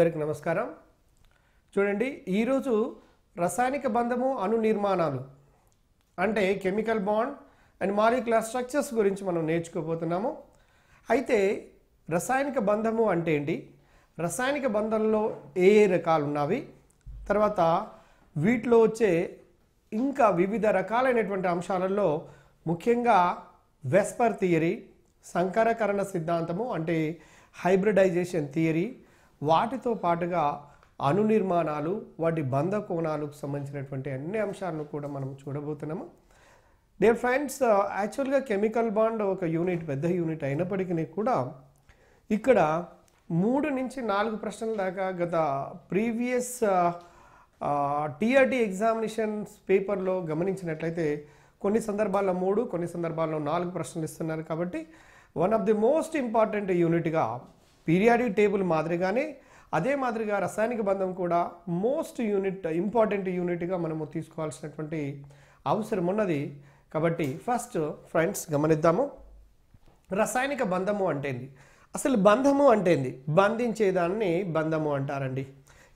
అందరికి నమస్కారం. చూడండి ఈరోజు రసాయనిక బంధము అణు నిర్మాణాలు అంటే chemical bond and molecular structures గురించి మనం నేర్చుకోబోతున్నాము. అయితే రసాయనిక బంధము అంటే ఏంటి? రసాయనిక బంధంలో ఏ ఏ రకాలు ఉన్నవి? తర్వాత వీటిలో వచ్చే ఇంకా వివిధ రకాలైనటువంటి అంశాలలో ముఖ్యంగా వెస్పర్ థియరీ సంకరకరణ సిద్ధాంతము అంటే హైబ్రిడైజేషన్ థియరీ వాటితో పాటుగా అణు నిర్మాణాలు వాటి బంధ కోణాలకు సంబంధించినటువంటి అన్ని అంశాలను కూడా మనం చూడబోతున్నాము. డియర్ ఫ్రెండ్స్ యాక్చువల్గా కెమికల్ బాండ్ ఒక యూనిట్ పెద్ద యూనిట్ అయినప్పటికీ కూడా ఇక్కడ మూడు నుంచి నాలుగు ప్రశ్నల దాకా గత ప్రీవియస్ టీఆర్టీ ఎగ్జామినేషన్స్ పేపర్లో గమనించినట్లయితే కొన్ని సందర్భాల్లో మూడు కొన్ని సందర్భాల్లో నాలుగు ప్రశ్నలు ఇస్తున్నారు. కాబట్టి one of the most important యూనిట్గా పీరియాడిక్ టేబుల్ మాదిరిగానే అదే మాదిరిగా రసాయనిక బంధం కూడా మోస్ట్ యూనిట్ ఇంపార్టెంట్ యూనిట్గా మనము తీసుకోవాల్సినటువంటి అవసరం ఉన్నది. కాబట్టి ఫస్ట్ ఫ్రెండ్స్ గమనిద్దాము. రసాయనిక బంధము అంటేంది? అసలు బంధము అంటేంది? బంధించేదాన్ని బంధము అంటారండి.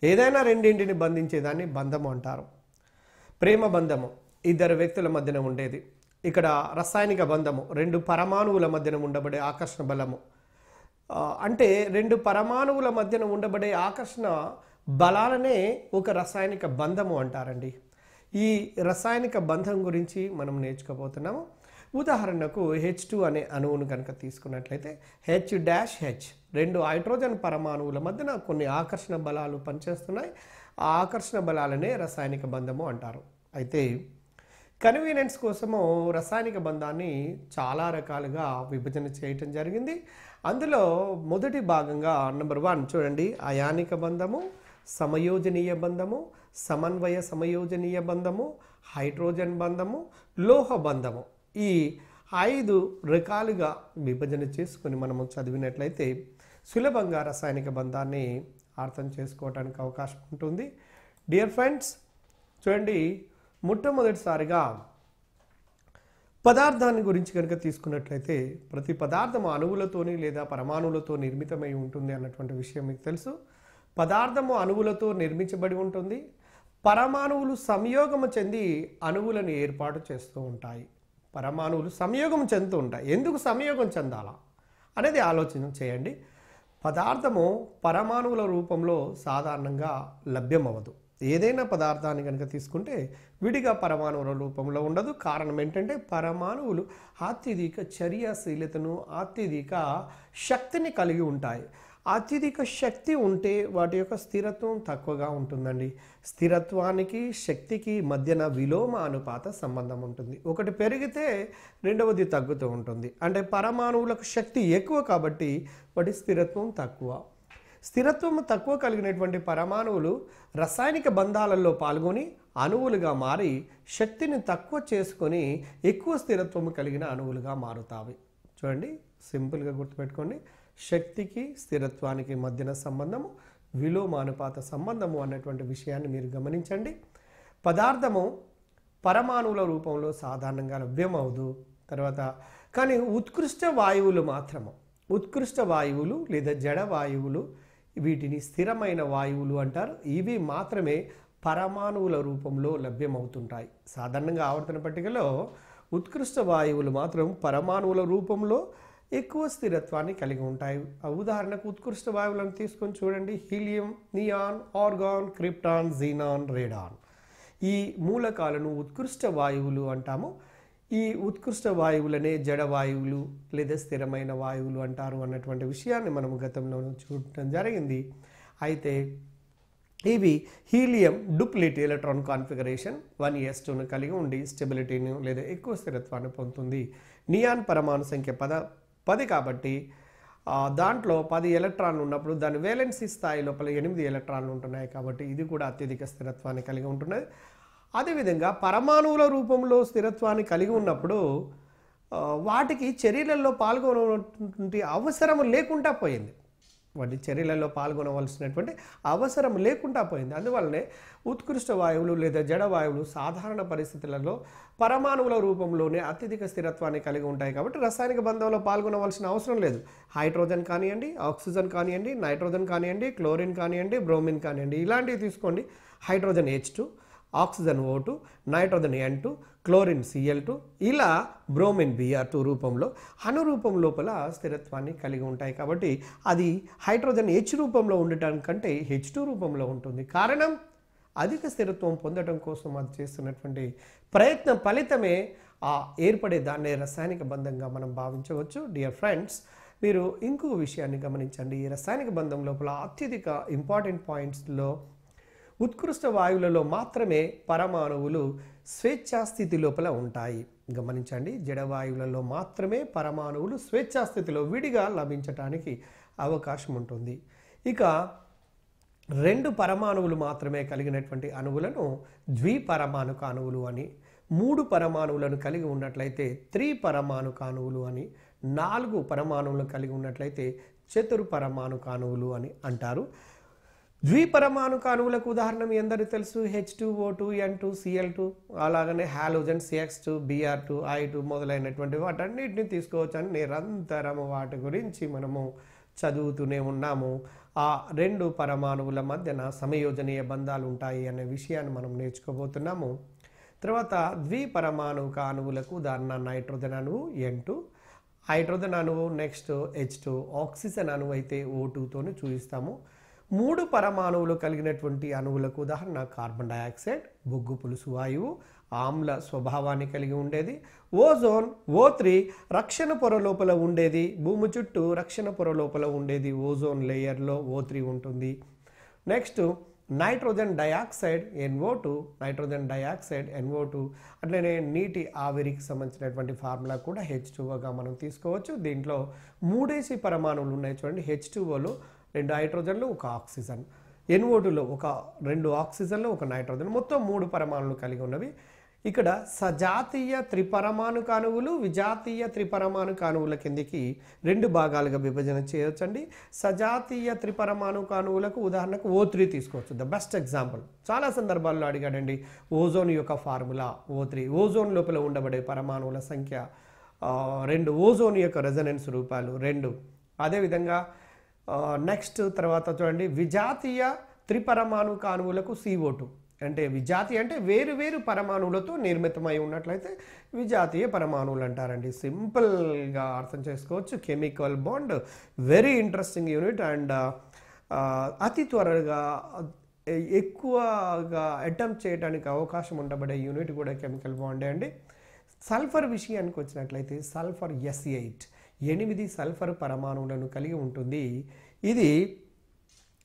ఏదైనా రెండింటిని బంధించేదాన్ని బంధము అంటారు. ప్రేమ బంధము ఇద్దరు వ్యక్తుల మధ్యన ఉండేది. ఇక్కడ రసాయనిక బంధము రెండు పరమాణువుల మధ్యన ఉండబడే ఆకర్షణ బలము. అంటే రెండు పరమాణువుల మధ్యన ఉండబడే ఆకర్షణ బలాలనే ఒక రసాయనిక బంధము అంటారండి. ఈ రసాయనిక బంధం గురించి మనం నేర్చుకోబోతున్నాము. ఉదాహరణకు హెచ్ టూ అనే అణువును కనుక తీసుకున్నట్లయితే హెచ్ డాష్ హెచ్ రెండు హైడ్రోజన్ పరమాణువుల మధ్యన కొన్ని ఆకర్షణ బలాలు పనిచేస్తున్నాయి. ఆ ఆకర్షణ బలాలనే రసాయనిక బంధము అంటారు. అయితే కన్వీనియన్స్ కోసము రసాయనిక బంధాన్ని చాలా రకాలుగా విభజన చేయటం జరిగింది. అందులో మొదటి భాగంగా నెంబర్ వన్ చూడండి. అయానిక బంధము సమయోజనీయ బంధము సమన్వయ సమయోజనీయ బంధము హైడ్రోజన్ బంధము లోహ బంధము. ఈ ఐదు రకాలుగా విభజన చేసుకొని మనము చదివినట్లయితే సులభంగా రసాయనిక బంధాన్ని అర్థం చేసుకోవడానికి అవకాశం ఉంటుంది. డియర్ ఫ్రెండ్స్ చూడండి. మొట్టమొదటిసారిగా పదార్థాన్ని గురించి కనుక తీసుకున్నట్లయితే ప్రతి పదార్థం అణువులతోని లేదా పరమాణువులతో నిర్మితమై ఉంటుంది అన్నటువంటి విషయం మీకు తెలుసు. పదార్థము అణువులతో నిర్మించబడి ఉంటుంది. పరమాణువులు సంయోగము చెంది అణువులను ఏర్పాటు చేస్తూ ఉంటాయి. పరమాణువులు సంయోగం చెందుతూ ఉంటాయి. ఎందుకు సంయోగం చెందాలా అనేది ఆలోచన చేయండి. పదార్థము పరమాణువుల రూపంలో సాధారణంగా లభ్యమవ్వదు. ఏదైనా పదార్థాన్ని కనుక తీసుకుంటే విడిగా పరమాణువుల రూపంలో ఉండదు. కారణం ఏంటంటే పరమాణువులు అత్యధిక చర్యాశీలతను అత్యధిక శక్తిని కలిగి ఉంటాయి. అత్యధిక శక్తి ఉంటే వాటి యొక్క స్థిరత్వం తక్కువగా ఉంటుందండి. స్థిరత్వానికి శక్తికి మధ్యన విలోమ అనుపాత సంబంధం ఉంటుంది. ఒకటి పెరిగితే రెండవది తగ్గుతూ ఉంటుంది. అంటే పరమాణువులకు శక్తి ఎక్కువ కాబట్టి వాటి స్థిరత్వం తక్కువ స్థిరత్వం తక్కువ కలిగినటువంటి పరమాణువులు రసాయనిక బంధాలలో పాల్గొని అణువులుగా మారి శక్తిని తక్కువ చేసుకొని ఎక్కువ స్థిరత్వం కలిగిన అణువులుగా మారుతావి. చూడండి సింపుల్గా గుర్తుపెట్టుకోండి. శక్తికి స్థిరత్వానికి మధ్యన సంబంధము విలోమానుపాత సంబంధము అన్నటువంటి విషయాన్ని మీరు గమనించండి. పదార్థము పరమాణువుల రూపంలో సాధారణంగా లభ్యమవుదు. తర్వాత కానీ ఉత్కృష్ట వాయువులు మాత్రము ఉత్కృష్ట వాయువులు లేదా జడ వాయువులు వీటిని స్థిరమైన వాయువులు అంటారు. ఇవి మాత్రమే పరమాణువుల రూపంలో లభ్యమవుతుంటాయి. సాధారణంగా ఆవర్తన పట్టికలో ఉత్కృష్ట వాయువులు మాత్రం పరమాణువుల రూపంలో ఎక్కువ స్థిరత్వాన్ని కలిగి ఉంటాయి. ఉదాహరణకు ఉత్కృష్ట వాయువులను తీసుకొని చూడండి. Helium neon argon krypton xenon radon. ఈ మూలకాలను ఉత్కృష్ట వాయువులు అంటాము. ఈ ఉత్కృష్ట వాయువులనే జడ వాయువులు లేదా స్థిరమైన వాయువులు అంటారు అన్నటువంటి విషయాన్ని మనము గతంలో చూడటం జరిగింది. అయితే ఇవి helium duplet electron configuration one S టూను కలిగి ఉండి స్టెబిలిటీని లేదా ఎక్కువ స్థిరత్వాన్ని పొందుతుంది. నియాన్ పరమాణు సంఖ్య పద పది కాబట్టి దాంట్లో పది ఎలక్ట్రాన్లు ఉన్నప్పుడు దాని వేలెన్సీ స్థాయి లోపల ఎనిమిది ఎలక్ట్రాన్లు ఉంటున్నాయి కాబట్టి ఇది కూడా అత్యధిక స్థిరత్వాన్ని కలిగి ఉంటున్నది. అదేవిధంగా పరమాణువుల రూపంలో స్థిరత్వాన్ని కలిగి ఉన్నప్పుడు వాటికి చర్యలలో పాల్గొనటువంటి అవసరం లేకుండా పోయింది. వాటి చర్యలలో పాల్గొనవలసినటువంటి అవసరం లేకుండా పోయింది. అందువల్లనే ఉత్కృష్ట వాయువులు లేదా జడ వాయువులు సాధారణ పరిస్థితులలో పరమాణువుల రూపంలోనే అత్యధిక స్థిరత్వాన్ని కలిగి ఉంటాయి కాబట్టి రసాయనిక బంధంలో పాల్గొనవలసిన అవసరం లేదు. హైడ్రోజన్ కానివ్వండి ఆక్సిజన్ కానివ్వండి నైట్రోజన్ కానివ్వండి క్లోరిన్ కానివ్వండి బ్రోమిన్ కానివ్వండి ఇలాంటివి తీసుకోండి. Hydrogen H two oxygen O two nitrogen N two chlorine Cl two ఇలా బ్రోమిన్ బిఆర్ టూ రూపంలో అనురూపం లోపల స్థిరత్వాన్ని కలిగి ఉంటాయి కాబట్టి అది హైడ్రోజన్ హెచ్ రూపంలో ఉండటానికంటే హెచ్ టూ రూపంలో ఉంటుంది. కారణం? అధిక స్థిరత్వం పొందడం కోసం అది చేస్తున్నటువంటి ప్రయత్నం ఫలితమే ఆ ఏర్పడే దాన్నే రసాయనిక బంధంగా మనం భావించవచ్చు. డియర్ ఫ్రెండ్స్ మీరు ఇంకొక విషయాన్ని గమనించండి. ఈ రసాయనిక బంధం లోపల అత్యధిక ఇంపార్టెంట్ పాయింట్స్లో ఉత్కృష్ట వాయువులలో మాత్రమే పరమాణువులు స్వేచ్ఛా స్థితి లోపల ఉంటాయి. గమనించండి జడవాయువులలో మాత్రమే పరమాణువులు స్వేచ్ఛా స్థితిలో విడిగా లభించటానికి అవకాశం ఉంటుంది. ఇక రెండు పరమాణువులు మాత్రమే కలిగినటువంటి అణువులను ద్విపరమాణుక అణువులు అని మూడు పరమాణువులను కలిగి ఉన్నట్లయితే త్రి పరమాణుక అణువులు అని నాలుగు పరమాణువులను కలిగి ఉన్నట్లయితే చతురు పరమాణుక అణువులు అని అంటారు. ద్విపరమాణుక అణువులకు ఉదాహరణ మీ అందరికీ తెలుసు. H two O two N two Cl two అలాగనే halogen CX two Br two I two మొదలైనటువంటి వాటన్నిటిని తీసుకోవచ్చు అని నిరంతరం వాటి గురించి మనము చదువుతూనే ఉన్నాము. ఆ రెండు పరమాణువుల మధ్యన సమయోజనీయ బంధాలు ఉంటాయి అనే విషయాన్ని మనం నేర్చుకోబోతున్నాము. తర్వాత ద్విపరమాణుక అణువులకు ఉదాహరణ నైట్రోజన్ అణువు ఎన్ టూ హైడ్రోజన్ అణువు నెక్స్ట్ హెచ్ టూ ఆక్సిజన్ అణువు అయితే ఓ టూతోనే చూపిస్తాము. మూడు పరమాణువులు కలిగినటువంటి అణువులకు ఉదాహరణ కార్బన్ డయాక్సైడ్ బొగ్గు పులుసు వాయువు ఆమ్ల స్వభావాన్ని కలిగి ఉండేది. ఓజోన్ ఓ త్రీ రక్షణ పొర లోపల ఉండేది. భూమి చుట్టూ రక్షణ పొర లోపల ఉండేది. ఓజోన్ లేయర్లో ఓ త్రీ ఉంటుంది. Next nitrogen dioxide NO two nitrogen dioxide NO two అట్లనే నీటి ఆవిరికి సంబంధించినటువంటి ఫార్ములా కూడా హెచ్ టూఓగా మనం తీసుకోవచ్చు. దీంట్లో మూడేసి పరమాణువులు ఉన్నాయి చూడండి. హెచ్ టూఓలో రెండు హైడ్రోజన్లు ఒక ఆక్సిజన్. ఎన్ఓటులో ఒక రెండు ఆక్సిజన్లు ఒక నైట్రోజన్. మొత్తం మూడు పరమాణులు కలిగి ఉన్నవి. ఇక్కడ సజాతీయ త్రిపరమాణుకాణువులు విజాతీయ త్రిపరమాణు కాణువుల కిందికి రెండు భాగాలుగా విభజన చేయొచ్చండి. సజాతీయ త్రిపరమాణు కాణువులకు ఉదాహరణకు ఓ త్రీ తీసుకోవచ్చు. ద బెస్ట్ ఎగ్జాంపుల్ చాలా సందర్భాల్లో అడిగాడండి ఓజోన్ యొక్క ఫార్ములా ఓ త్రీ ఓజోన్ లోపల ఉండబడే పరమాణువుల సంఖ్య రెండు ఓజోన్ యొక్క రెజనెన్స్ రూపాలు రెండు. అదేవిధంగా నెక్స్ట్ తర్వాత చూడండి విజాతీయ త్రిపరమాణు కాణువులకు CO2 టూ అంటే విజాతీయ అంటే వేరు వేరు పరమాణువులతో నిర్మితమై ఉన్నట్లయితే విజాతీయ పరమాణువులు అంటారండి. సింపుల్గా అర్థం చేసుకోవచ్చు. Chemical bond very interesting unit and అతి త్వరగా ఎక్కువగా అటెంప్ట్ చేయడానికి అవకాశం ఉండబడే యూనిట్ కూడా కెమికల్ బాండే అండి. సల్ఫర్ విషయానికి వచ్చినట్లయితే సల్ఫర్ ఎస్ ఎయిట్ ఎనిమిది సల్ఫర్ పరమాణువులను కలిగి ఉంటుంది. ఇది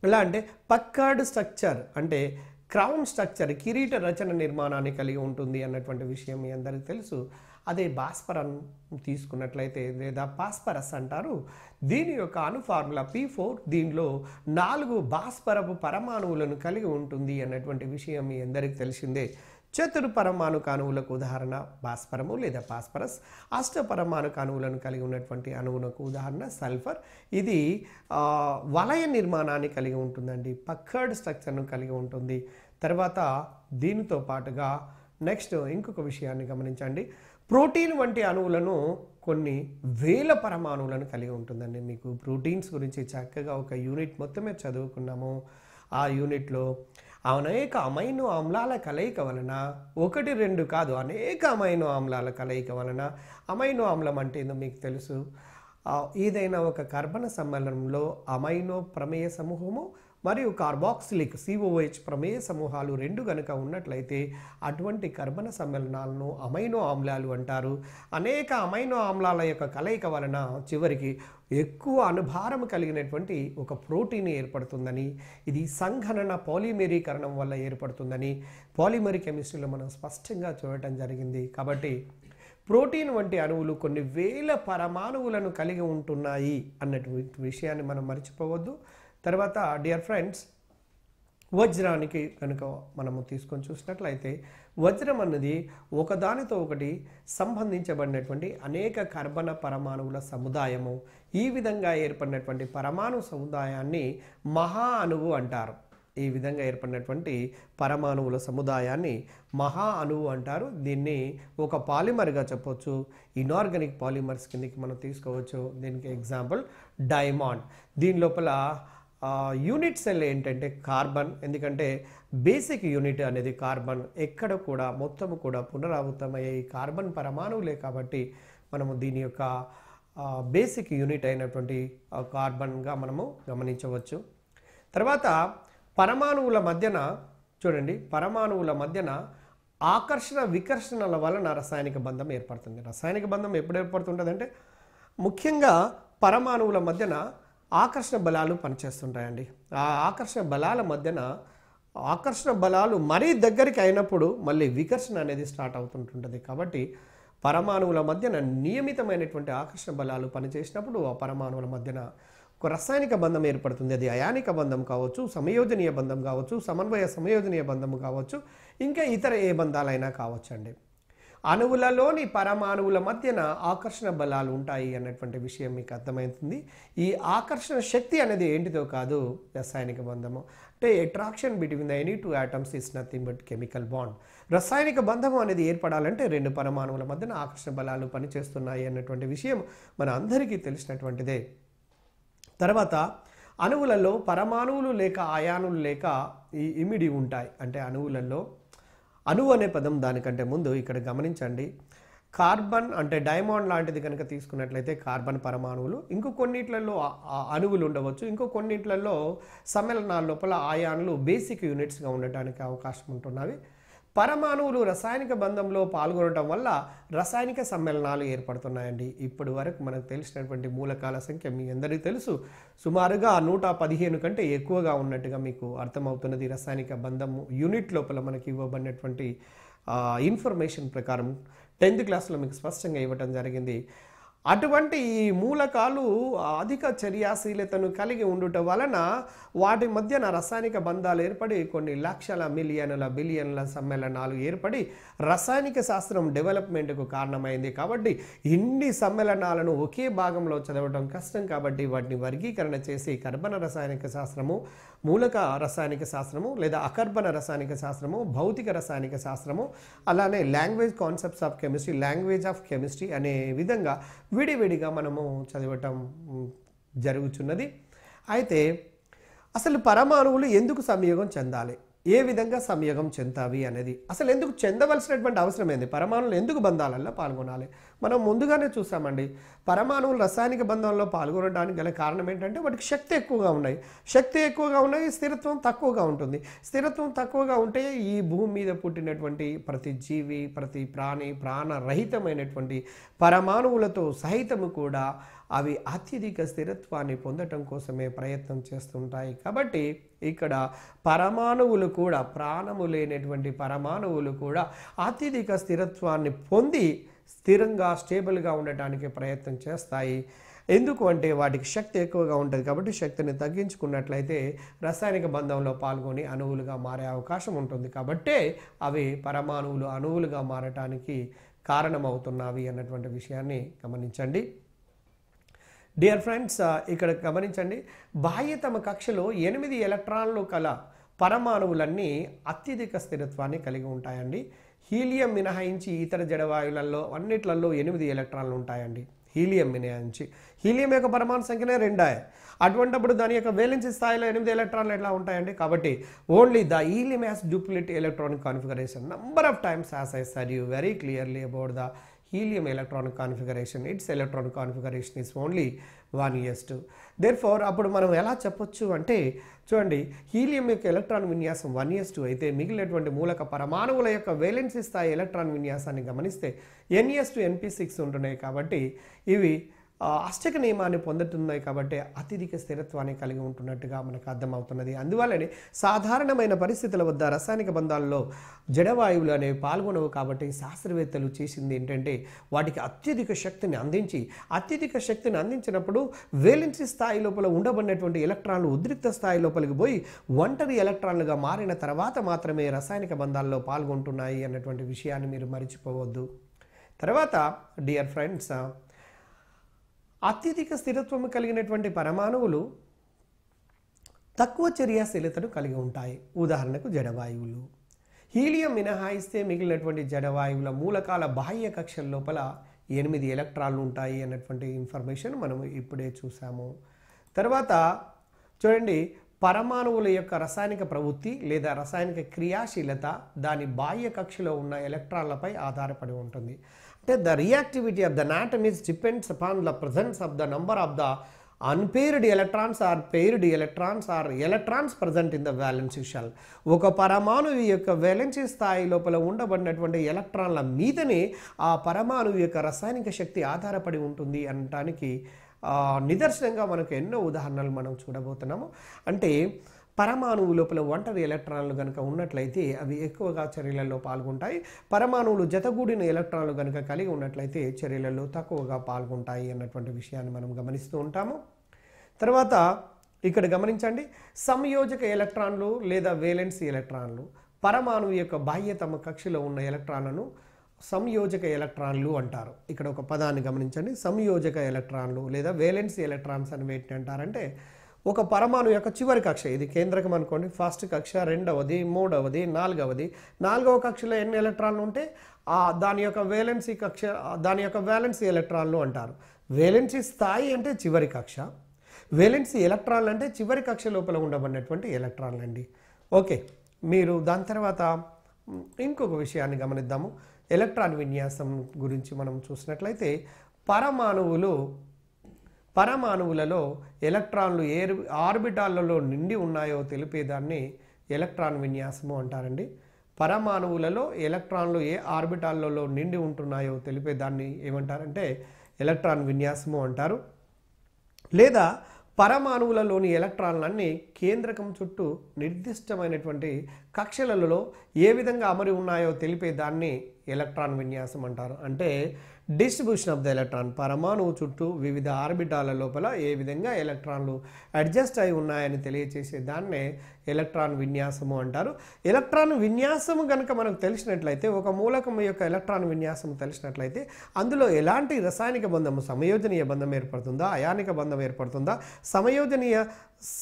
ఎలా అంటే పక్కాడ్ స్ట్రక్చర్ అంటే క్రౌన్ స్ట్రక్చర్ కిరీట రచన నిర్మాణాన్ని కలిగి ఉంటుంది అన్నటువంటి విషయం మీ అందరికీ తెలుసు. అదే భాస్పరం తీసుకున్నట్లయితే లేదా పాస్పరస్ అంటారు. దీని యొక్క అణు పీ పి ఫోర్ దీనిలో నాలుగు భాస్పరపు పరమాణువులను కలిగి ఉంటుంది అన్నటువంటి విషయం మీ అందరికీ తెలిసిందే. చతురు పరమాణు కాణువులకు ఉదాహరణ భాస్పరము లేదా పాస్పరస్ అష్ట పరమాణు కాణువులను కలిగి ఉన్నటువంటి అణువులకు ఉదాహరణ సల్ఫర్. ఇది వలయ నిర్మాణాన్ని కలిగి ఉంటుందండి పక్కర్డ్ స్ట్రక్చర్ను కలిగి ఉంటుంది. తర్వాత దీనితో పాటుగా నెక్స్ట్ ఇంకొక విషయాన్ని గమనించండి. ప్రోటీన్ వంటి అణువులను కొన్ని వేల పరమాణువులను కలిగి ఉంటుందండి. మీకు ప్రోటీన్స్ గురించి చక్కగా ఒక యూనిట్ మొత్తమే చదువుకున్నాము. ఆ యూనిట్లో అనేక అమైనో ఆమ్లాల కలయిక వలన ఒకటి రెండు కాదు అనేక అమైనో ఆమ్లాల కలయిక వలన అమైనో ఆమ్లం అంటే ఏందో మీకు తెలుసు. ఏదైనా ఒక కర్బన సమ్మేళనంలో అమైనో ప్రమేయ సమూహము మరియు కార్బాక్సిలిక్ సిఓహెచ్ ప్రమేయ సమూహాలు రెండు గనుక ఉన్నట్లయితే అటువంటి కర్బన సమ్మేళనాలను అమైనో ఆమ్లాలు అంటారు. అనేక అమైనో ఆమ్లాల యొక్క కలయిక వలన చివరికి ఎక్కువ అనుభారం కలిగినటువంటి ఒక ప్రోటీన్ ఏర్పడుతుందని ఇది సంఘనన పాలిమరీకరణం వల్ల ఏర్పడుతుందని పాలిమరీ కెమిస్ట్రీలో మనం స్పష్టంగా చూడటం జరిగింది. కాబట్టి ప్రోటీన్ వంటి అణువులు కొన్ని వేల పరమాణువులను కలిగి ఉంటున్నాయి అన్నటువంటి విషయాన్ని మనం మర్చిపోవద్దు. తర్వాత డియర్ ఫ్రెండ్స్ వజ్రానికి కనుక మనము తీసుకొని చూసినట్లయితే వజ్రం అన్నది ఒకదానితో ఒకటి సంబంధించబడినటువంటి అనేక కర్బన పరమాణువుల సముదాయము. ఈ విధంగా ఏర్పడినటువంటి పరమాణు సముదాయాన్ని మహా అణువు అంటారు. ఈ విధంగా ఏర్పడినటువంటి పరమాణువుల సముదాయాన్ని మహా అణువు అంటారు. దీన్ని ఒక పాలిమర్గా చెప్పొచ్చు. ఇనార్గానిక్ పాలిమర్స్ కిందకి మనం తీసుకోవచ్చు. దీనికి ఎగ్జాంపుల్ డైమాండ్. దీని లోపల యూనిట్ సెల్ ఏంటంటే కార్బన్. ఎందుకంటే బేసిక్ యూనిట్ అనేది కార్బన్. ఎక్కడ కూడా మొత్తం కూడా పునరావృతమయ్యే ఈ కార్బన్ పరమాణువులే కాబట్టి మనము దీని యొక్క బేసిక్ యూనిట్ అయినటువంటి కార్బన్గా మనము గమనించవచ్చు. తర్వాత పరమాణువుల మధ్యన చూడండి పరమాణువుల మధ్యన ఆకర్షణ వికర్షణల వలన రసాయనిక బంధం ఏర్పడుతుంది. రసాయనిక బంధం ఎప్పుడు ఏర్పడుతుంటుంది అంటే ముఖ్యంగా పరమాణువుల మధ్యన ఆకర్షణ బలాలు పనిచేస్తుంటాయండి. ఆ ఆకర్షణ బలాల మధ్యన ఆకర్షణ బలాలు మరీ దగ్గరికి అయినప్పుడు మళ్ళీ వికర్షణ అనేది స్టార్ట్ అవుతుంటుంటుంది. కాబట్టి పరమాణువుల మధ్యన నియమితమైనటువంటి ఆకర్షణ బలాలు పనిచేసినప్పుడు ఆ పరమాణువుల మధ్యన ఒక రసాయనిక బంధం ఏర్పడుతుంది. అది అయానిక బంధం కావచ్చు సమయోజనీయ బంధం కావచ్చు సమన్వయ సమయోజనీయ బంధం కావచ్చు ఇంకా ఇతర ఏ బంధాలైనా కావచ్చు అండి అణువులలోని పరమాణువుల మధ్యన ఆకర్షణ బలాలు ఉంటాయి అన్నటువంటి విషయం మీకు అర్థమవుతుంది ఈ ఆకర్షణ శక్తి అనేది ఏంటిదో కాదు రసాయనిక బంధము. అంటే attraction between the any two atoms is nothing but chemical bond రసాయనిక బంధం అనేది ఏర్పడాలంటే రెండు పరమాణువుల మధ్యన ఆకర్షణ బలాలు పనిచేస్తున్నాయి అన్నటువంటి విషయం మన అందరికీ తెలిసినటువంటిదే. తర్వాత అణువులలో పరమాణువులు లేక ఆయానులు లేక ఈ ఇమిడి ఉంటాయి. అంటే అణువులలో అణువు అనే పదం దానికంటే ముందు ఇక్కడ గమనించండి. కార్బన్ అంటే డైమండ్ లాంటిది కనుక తీసుకున్నట్లయితే కార్బన్ పరమాణువులు ఇంకో కొన్నిట్లలో అణువులు ఉండవచ్చు. ఇంకో కొన్నిట్లలో సమ్మేళనాల లోపల ఆయాన్లు బేసిక్ యూనిట్స్గా ఉండటానికి అవకాశం ఉంటున్నవి పరమాణువులు రసాయనిక బంధంలో పాల్గొనడం వల్ల రసాయనిక సమ్మేళనాలు ఏర్పడుతున్నాయండి. ఇప్పటి వరకు మనకు తెలిసినటువంటి మూలకాల సంఖ్య మీ అందరికీ తెలుసు. సుమారుగా నూట పదిహేను కంటే ఎక్కువగా ఉన్నట్టుగా మీకు అర్థమవుతున్నది. రసాయనిక బంధము యూనిట్ లోపల మనకి ఇవ్వబడినటువంటి ఇన్ఫర్మేషన్ ప్రకారం టెన్త్ క్లాస్లో మీకు స్పష్టంగా ఇవ్వటం జరిగింది. అటువంటి ఈ మూలకాలు అధిక చర్యాశీలతను కలిగి ఉండుట వలన వాటి మధ్యన రసాయనిక బంధాలు ఏర్పడి కొన్ని లక్షల మిలియన్ల బిలియన్ల సమ్మేళనాలు ఏర్పడి రసాయనిక శాస్త్రం డెవలప్మెంట్కు కారణమైంది. కాబట్టి ఇన్ని సమ్మేళనాలను ఒకే భాగంలో చదవడం కష్టం కాబట్టి వాటిని వర్గీకరణ చేసి కర్బన రసాయనిక శాస్త్రము మూలక రసాయనిక శాస్త్రము లేదా అకర్బన రసాయనిక శాస్త్రము భౌతిక రసాయనిక శాస్త్రము అలానే language concepts of chemistry language of chemistry అనే విధంగా విడివిడిగా మనము చదవటం జరుగుచున్నది. జరుగుతున్నది అయితే అసలు పరమాణువులు ఎందుకు సంయోగం చెందాలి? ఏ విధంగా సంయోగం చెందావి అనేది? అసలు ఎందుకు చెందవలసినటువంటి అవసరం ఏంది? పరమాణువులు ఎందుకు బంధాలలో పాల్గొనాలి? మనం ముందుగానే చూసామండి పరమాణువులు రసాయనిక బంధంలో పాల్గొనడానికి గల కారణం ఏంటంటే వాటికి శక్తి ఎక్కువగా ఉన్నాయి. శక్తి ఎక్కువగా ఉన్నాయి స్థిరత్వం తక్కువగా ఉంటుంది. స్థిరత్వం తక్కువగా ఉంటే ఈ భూమి మీద పుట్టినటువంటి ప్రతి జీవి ప్రతి ప్రాణి ప్రాణరహితమైనటువంటి పరమాణువులతో సహితము కూడా అవి అత్యధిక స్థిరత్వాన్ని పొందటం కోసమే ప్రయత్నం చేస్తుంటాయి. కాబట్టి ఇక్కడ పరమాణువులు కూడా ప్రాణము లేనటువంటి పరమాణువులు కూడా అత్యధిక స్థిరత్వాన్ని పొంది స్థిరంగా స్టేబుల్గా ఉండటానికి ప్రయత్నం చేస్తాయి. ఎందుకు అంటే వాటికి శక్తి ఎక్కువగా ఉంటుంది కాబట్టి శక్తిని తగ్గించుకున్నట్లయితే రసాయనిక బంధంలో పాల్గొని అణువులుగా మారే అవకాశం ఉంటుంది. కాబట్టే అవి పరమాణువులు అణువులుగా మారటానికి కారణమవుతున్నవి అన్నటువంటి విషయాన్ని గమనించండి. డియర్ ఫ్రెండ్స్ uh, ఇక్కడ గమనించండి. బాహ్యతమ కక్షలో ఎనిమిది ఎలక్ట్రాన్లు కల పరమాణువులన్నీ అత్యధిక స్థిరత్వాన్ని కలిగి ఉంటాయండి. హీలియం మినహాయించి ఇతర జడవాయువులలో అన్నిట్లలో ఎనిమిది ఎలక్ట్రాన్లు ఉంటాయండి. హీలియం మినహాయించి. హీలియం యొక్క పరమాణు సంఖ్యనే రెండాయి. అటువంటప్పుడు దాని యొక్క వేలెన్సీ స్థాయిలో ఎనిమిది ఎలక్ట్రాన్లు ఎట్లా ఉంటాయండి? కాబట్టి only the helium has duplet electronic configuration number of times has I sir you very clearly about the helium electronic configuration its electronic configuration is only 1 s 2 therefore అప్పుడు మనం ఎలా చెప్పొచ్చు అంటే చూడండి హీలియం యొక్క ఎలక్ట్రాన్ విన్యాసం వన్ ఎస్ టూ అయితే మిగిలినటువంటి మూలక పరమాణువుల యొక్క వేలెన్సీ స్థాయి ఎలక్ట్రాన్ విన్యాసాన్ని గమనిస్తే ఎన్ఎస్ టు ఎన్పి సిక్స్ ఉంటున్నాయి కాబట్టి ఇవి అష్టక నియమాన్ని పొందుతున్నాయి కాబట్టి అత్యధిక స్థిరత్వాన్ని కలిగి ఉంటున్నట్టుగా మనకు అర్థమవుతున్నది. అందువల్లనే సాధారణమైన పరిస్థితుల వద్ద రసాయనిక బంధాల్లో జడవాయువులు అనేవి పాల్గొనవు కాబట్టి శాస్త్రవేత్తలు చేసింది ఏంటంటే వాటికి అత్యధిక శక్తిని అందించి అత్యధిక శక్తిని అందించినప్పుడు వేలించి స్థాయి లోపల ఉండబడినటువంటి ఎలక్ట్రాన్లు ఉద్రిక్త స్థాయి లోపలికి పోయి ఒంటరి ఎలక్ట్రాన్లుగా మారిన తర్వాత మాత్రమే రసాయనిక బంధాల్లో పాల్గొంటున్నాయి అన్నటువంటి విషయాన్ని మీరు మర్చిపోవద్దు. తర్వాత డియర్ ఫ్రెండ్స్ అత్యధిక స్థిరత్వం కలిగినటువంటి పరమాణువులు తక్కువ చర్యాశీలతను కలిగి ఉంటాయి. ఉదాహరణకు జడవాయువులు. హీలియం మినహాయిస్తే మిగిలినటువంటి జడవాయువుల మూలకాల బాహ్య కక్షల లోపల ఎనిమిది ఎలక్ట్రాన్లు ఉంటాయి అన్నటువంటి ఇన్ఫర్మేషన్ మనం ఇప్పుడే చూసాము తర్వాత చూడండి పరమాణువుల యొక్క రసాయనిక ప్రవృత్తి లేదా రసాయనిక క్రియాశీలత దాని బాహ్య కక్షలో ఉన్న ఎలక్ట్రాన్లపై ఆధారపడి ఉంటుంది. అంటే the reactivity of the atoms depends upon the presence of the number of the unpaired electrons or paired electrons or electrons present in the valency shell ఒక పరమాణువు యొక్క వ్యాలెన్సీ స్థాయి లోపల ఉండబడినటువంటి ఎలక్ట్రాన్ల మీదనే ఆ పరమాణువు యొక్క రసాయనిక శక్తి ఆధారపడి ఉంటుంది అనటానికి నిదర్శనంగా మనకు ఎన్నో ఉదాహరణలు మనం చూడబోతున్నాము. అంటే పరమాణువు లోపల ఒంటరి ఎలక్ట్రాన్లు కనుక ఉన్నట్లయితే అవి ఎక్కువగా చర్యలలో పాల్గొంటాయి. పరమాణువులు జతగూడిన ఎలక్ట్రాన్లు కనుక కలిగి ఉన్నట్లయితే చర్యలలో తక్కువగా పాల్గొంటాయి అన్నటువంటి విషయాన్ని మనం గమనిస్తూ ఉంటాము. తర్వాత ఇక్కడ గమనించండి. సంయోజక ఎలక్ట్రాన్లు లేదా వేలెన్సీ ఎలక్ట్రాన్లు పరమాణువు యొక్క బాహ్యతమ కక్షలో ఉన్న ఎలక్ట్రాన్లను సంయోజక ఎలక్ట్రాన్లు అంటారు. ఇక్కడ ఒక పదాన్ని గమనించండి. సంయోజక ఎలక్ట్రాన్లు లేదా వేలెన్సీ ఎలక్ట్రాన్స్ అని వేటిని అంటారంటే ఒక పరమాణు యొక్క చివరి కక్ష. ఇది కేంద్రకం అనుకోండి. ఫస్ట్ కక్ష రెండవది మూడవది నాలుగవది. నాలుగవ కక్షలో ఎన్ని ఎలక్ట్రాన్లు ఉంటే ఆ దాని యొక్క వేలెన్సీ కక్ష దాని యొక్క వేలెన్సీ ఎలక్ట్రాన్లు అంటారు. వేలెన్సీ స్థాయి అంటే చివరి కక్ష. వేలెన్సీ ఎలక్ట్రాన్లు అంటే చివరి కక్ష లోపల ఉండబడినటువంటి ఎలక్ట్రాన్లు అండి. ఓకే. మీరు దాని తర్వాత ఇంకొక విషయాన్ని గమనిద్దాము. ఎలక్ట్రాన్ విన్యాసం గురించి మనం చూసినట్లయితే పరమాణువులు పరమాణువులలో ఎలక్ట్రాన్లు ఏ ఆర్బిటాలలో నిండి ఉన్నాయో తెలిపేదాన్ని ఎలక్ట్రాన్ విన్యాసము అంటారండి. పరమాణువులలో ఎలక్ట్రాన్లు ఏ ఆర్బిటాలలో నిండి ఉంటున్నాయో తెలిపేదాన్ని ఏమంటారంటే ఎలక్ట్రాన్ విన్యాసము అంటారు. లేదా పరమాణువులలోని ఎలక్ట్రాన్లన్నీ కేంద్రకం చుట్టూ నిర్దిష్టమైనటువంటి కక్షలలో ఏ విధంగా అమరి ఉన్నాయో తెలిపే దాన్ని ఎలక్ట్రాన్ విన్యాసం అంటారు. అంటే డిస్ట్రిబ్యూషన్ ఆఫ్ ద ఎలక్ట్రాన్. పరమాణువు చుట్టూ వివిధ ఆర్బిటాల లోపల ఏ విధంగా ఎలక్ట్రాన్లు అడ్జస్ట్ అయి ఉన్నాయని తెలియచేసే దాన్నే ఎలక్ట్రాన్ విన్యాసము అంటారు. ఎలక్ట్రాన్ విన్యాసము కనుక మనకు తెలిసినట్లయితే ఒక మూలకం యొక్క ఎలక్ట్రాన్ విన్యాసం తెలిసినట్లయితే అందులో ఎలాంటి రసాయనిక బంధము సమయోజనీయ బంధం ఏర్పడుతుందా అయానిక బంధం ఏర్పడుతుందా సమయోజనీయ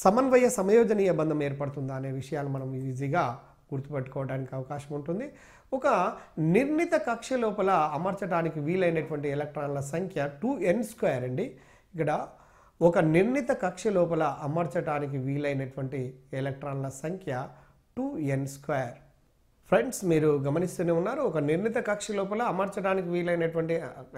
సమన్వయ సమయోజనీయ బంధం ఏర్పడుతుందా అనే విషయాలు మనం ఈజీగా గుర్తుపెట్టుకోవడానికి అవకాశం ఉంటుంది. ఒక నిర్ణీత కక్ష లోపల అమర్చడానికి వీలైనటువంటి ఎలక్ట్రాన్ల సంఖ్య టూ ఎన్ స్క్వేర్ అండి. ఇక్కడ ఒక నిర్ణీత కక్ష లోపల అమర్చడానికి వీలైనటువంటి ఎలక్ట్రాన్ల సంఖ్య టూ ఎన్ స్క్వేర్. ఫ్రెండ్స్ మీరు గమనిస్తూనే ఉన్నారు ఒక నిర్ణీత కక్ష లోపల అమర్చడానికి వీలైనటువంటి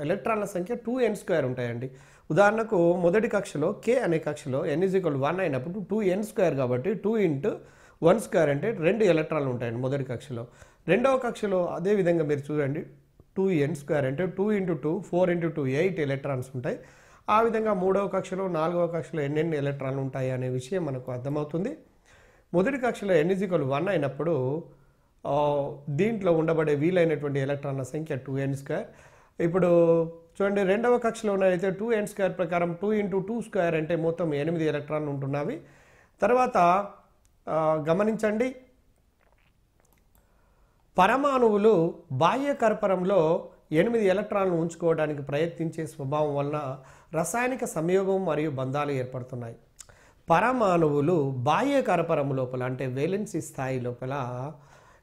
ఎలక్ట్రాన్ల సంఖ్య టూ ఎన్ స్క్వేర్ ఉంటాయండి. ఉదాహరణకు మొదటి కక్షలో కే అనే కక్షలో ఎన్ ఇజ్ ఈక్వల్ వన్ అయినప్పుడు టూ ఎన్ స్క్వేర్ కాబట్టి టూ ఇంటూ వన్ స్క్వేర్ అంటే రెండు ఎలక్ట్రాన్లు ఉంటాయండి మొదటి కక్షలో. రెండవ కక్షలో అదే విధంగా మీరు చూడండి. టూ ఎన్ స్క్వేర్ అంటే two into two four into two eight electrons ఉంటాయి. ఆ విధంగా మూడవ కక్షలో నాలుగవ కక్షలో ఎన్నెన్ని ఎలక్ట్రాన్లు ఉంటాయి అనే విషయం మనకు అర్థమవుతుంది. మొదటి కక్షలో ఎన్ వన్ అయినప్పుడు దీంట్లో ఉండబడే వీలైనటువంటి ఎలక్ట్రాన్ల సంఖ్య టూ ఎన్ స్క్వేర్ ఇప్పుడు చూడండి రెండవ కక్షలో ఉన్నదైతే టూ ఎన్ స్క్వేర్ ప్రకారం టూ ఇంటూ టూ స్క్వేర్ అంటే మొత్తం ఎనిమిది ఎలక్ట్రాన్లు ఉంటున్నవి తర్వాత గమనించండి. పరమాణువులు బాహ్య కర్పరంలో ఎనిమిది ఎలక్ట్రాన్లు ఉంచుకోవడానికి ప్రయత్నించే స్వభావం వలన రసాయనిక సంయోగం మరియు బంధాలు ఏర్పడుతున్నాయి. పరమాణువులు బాహ్య కరపరం లోపల అంటే వేలెన్సీ స్థాయి లోపల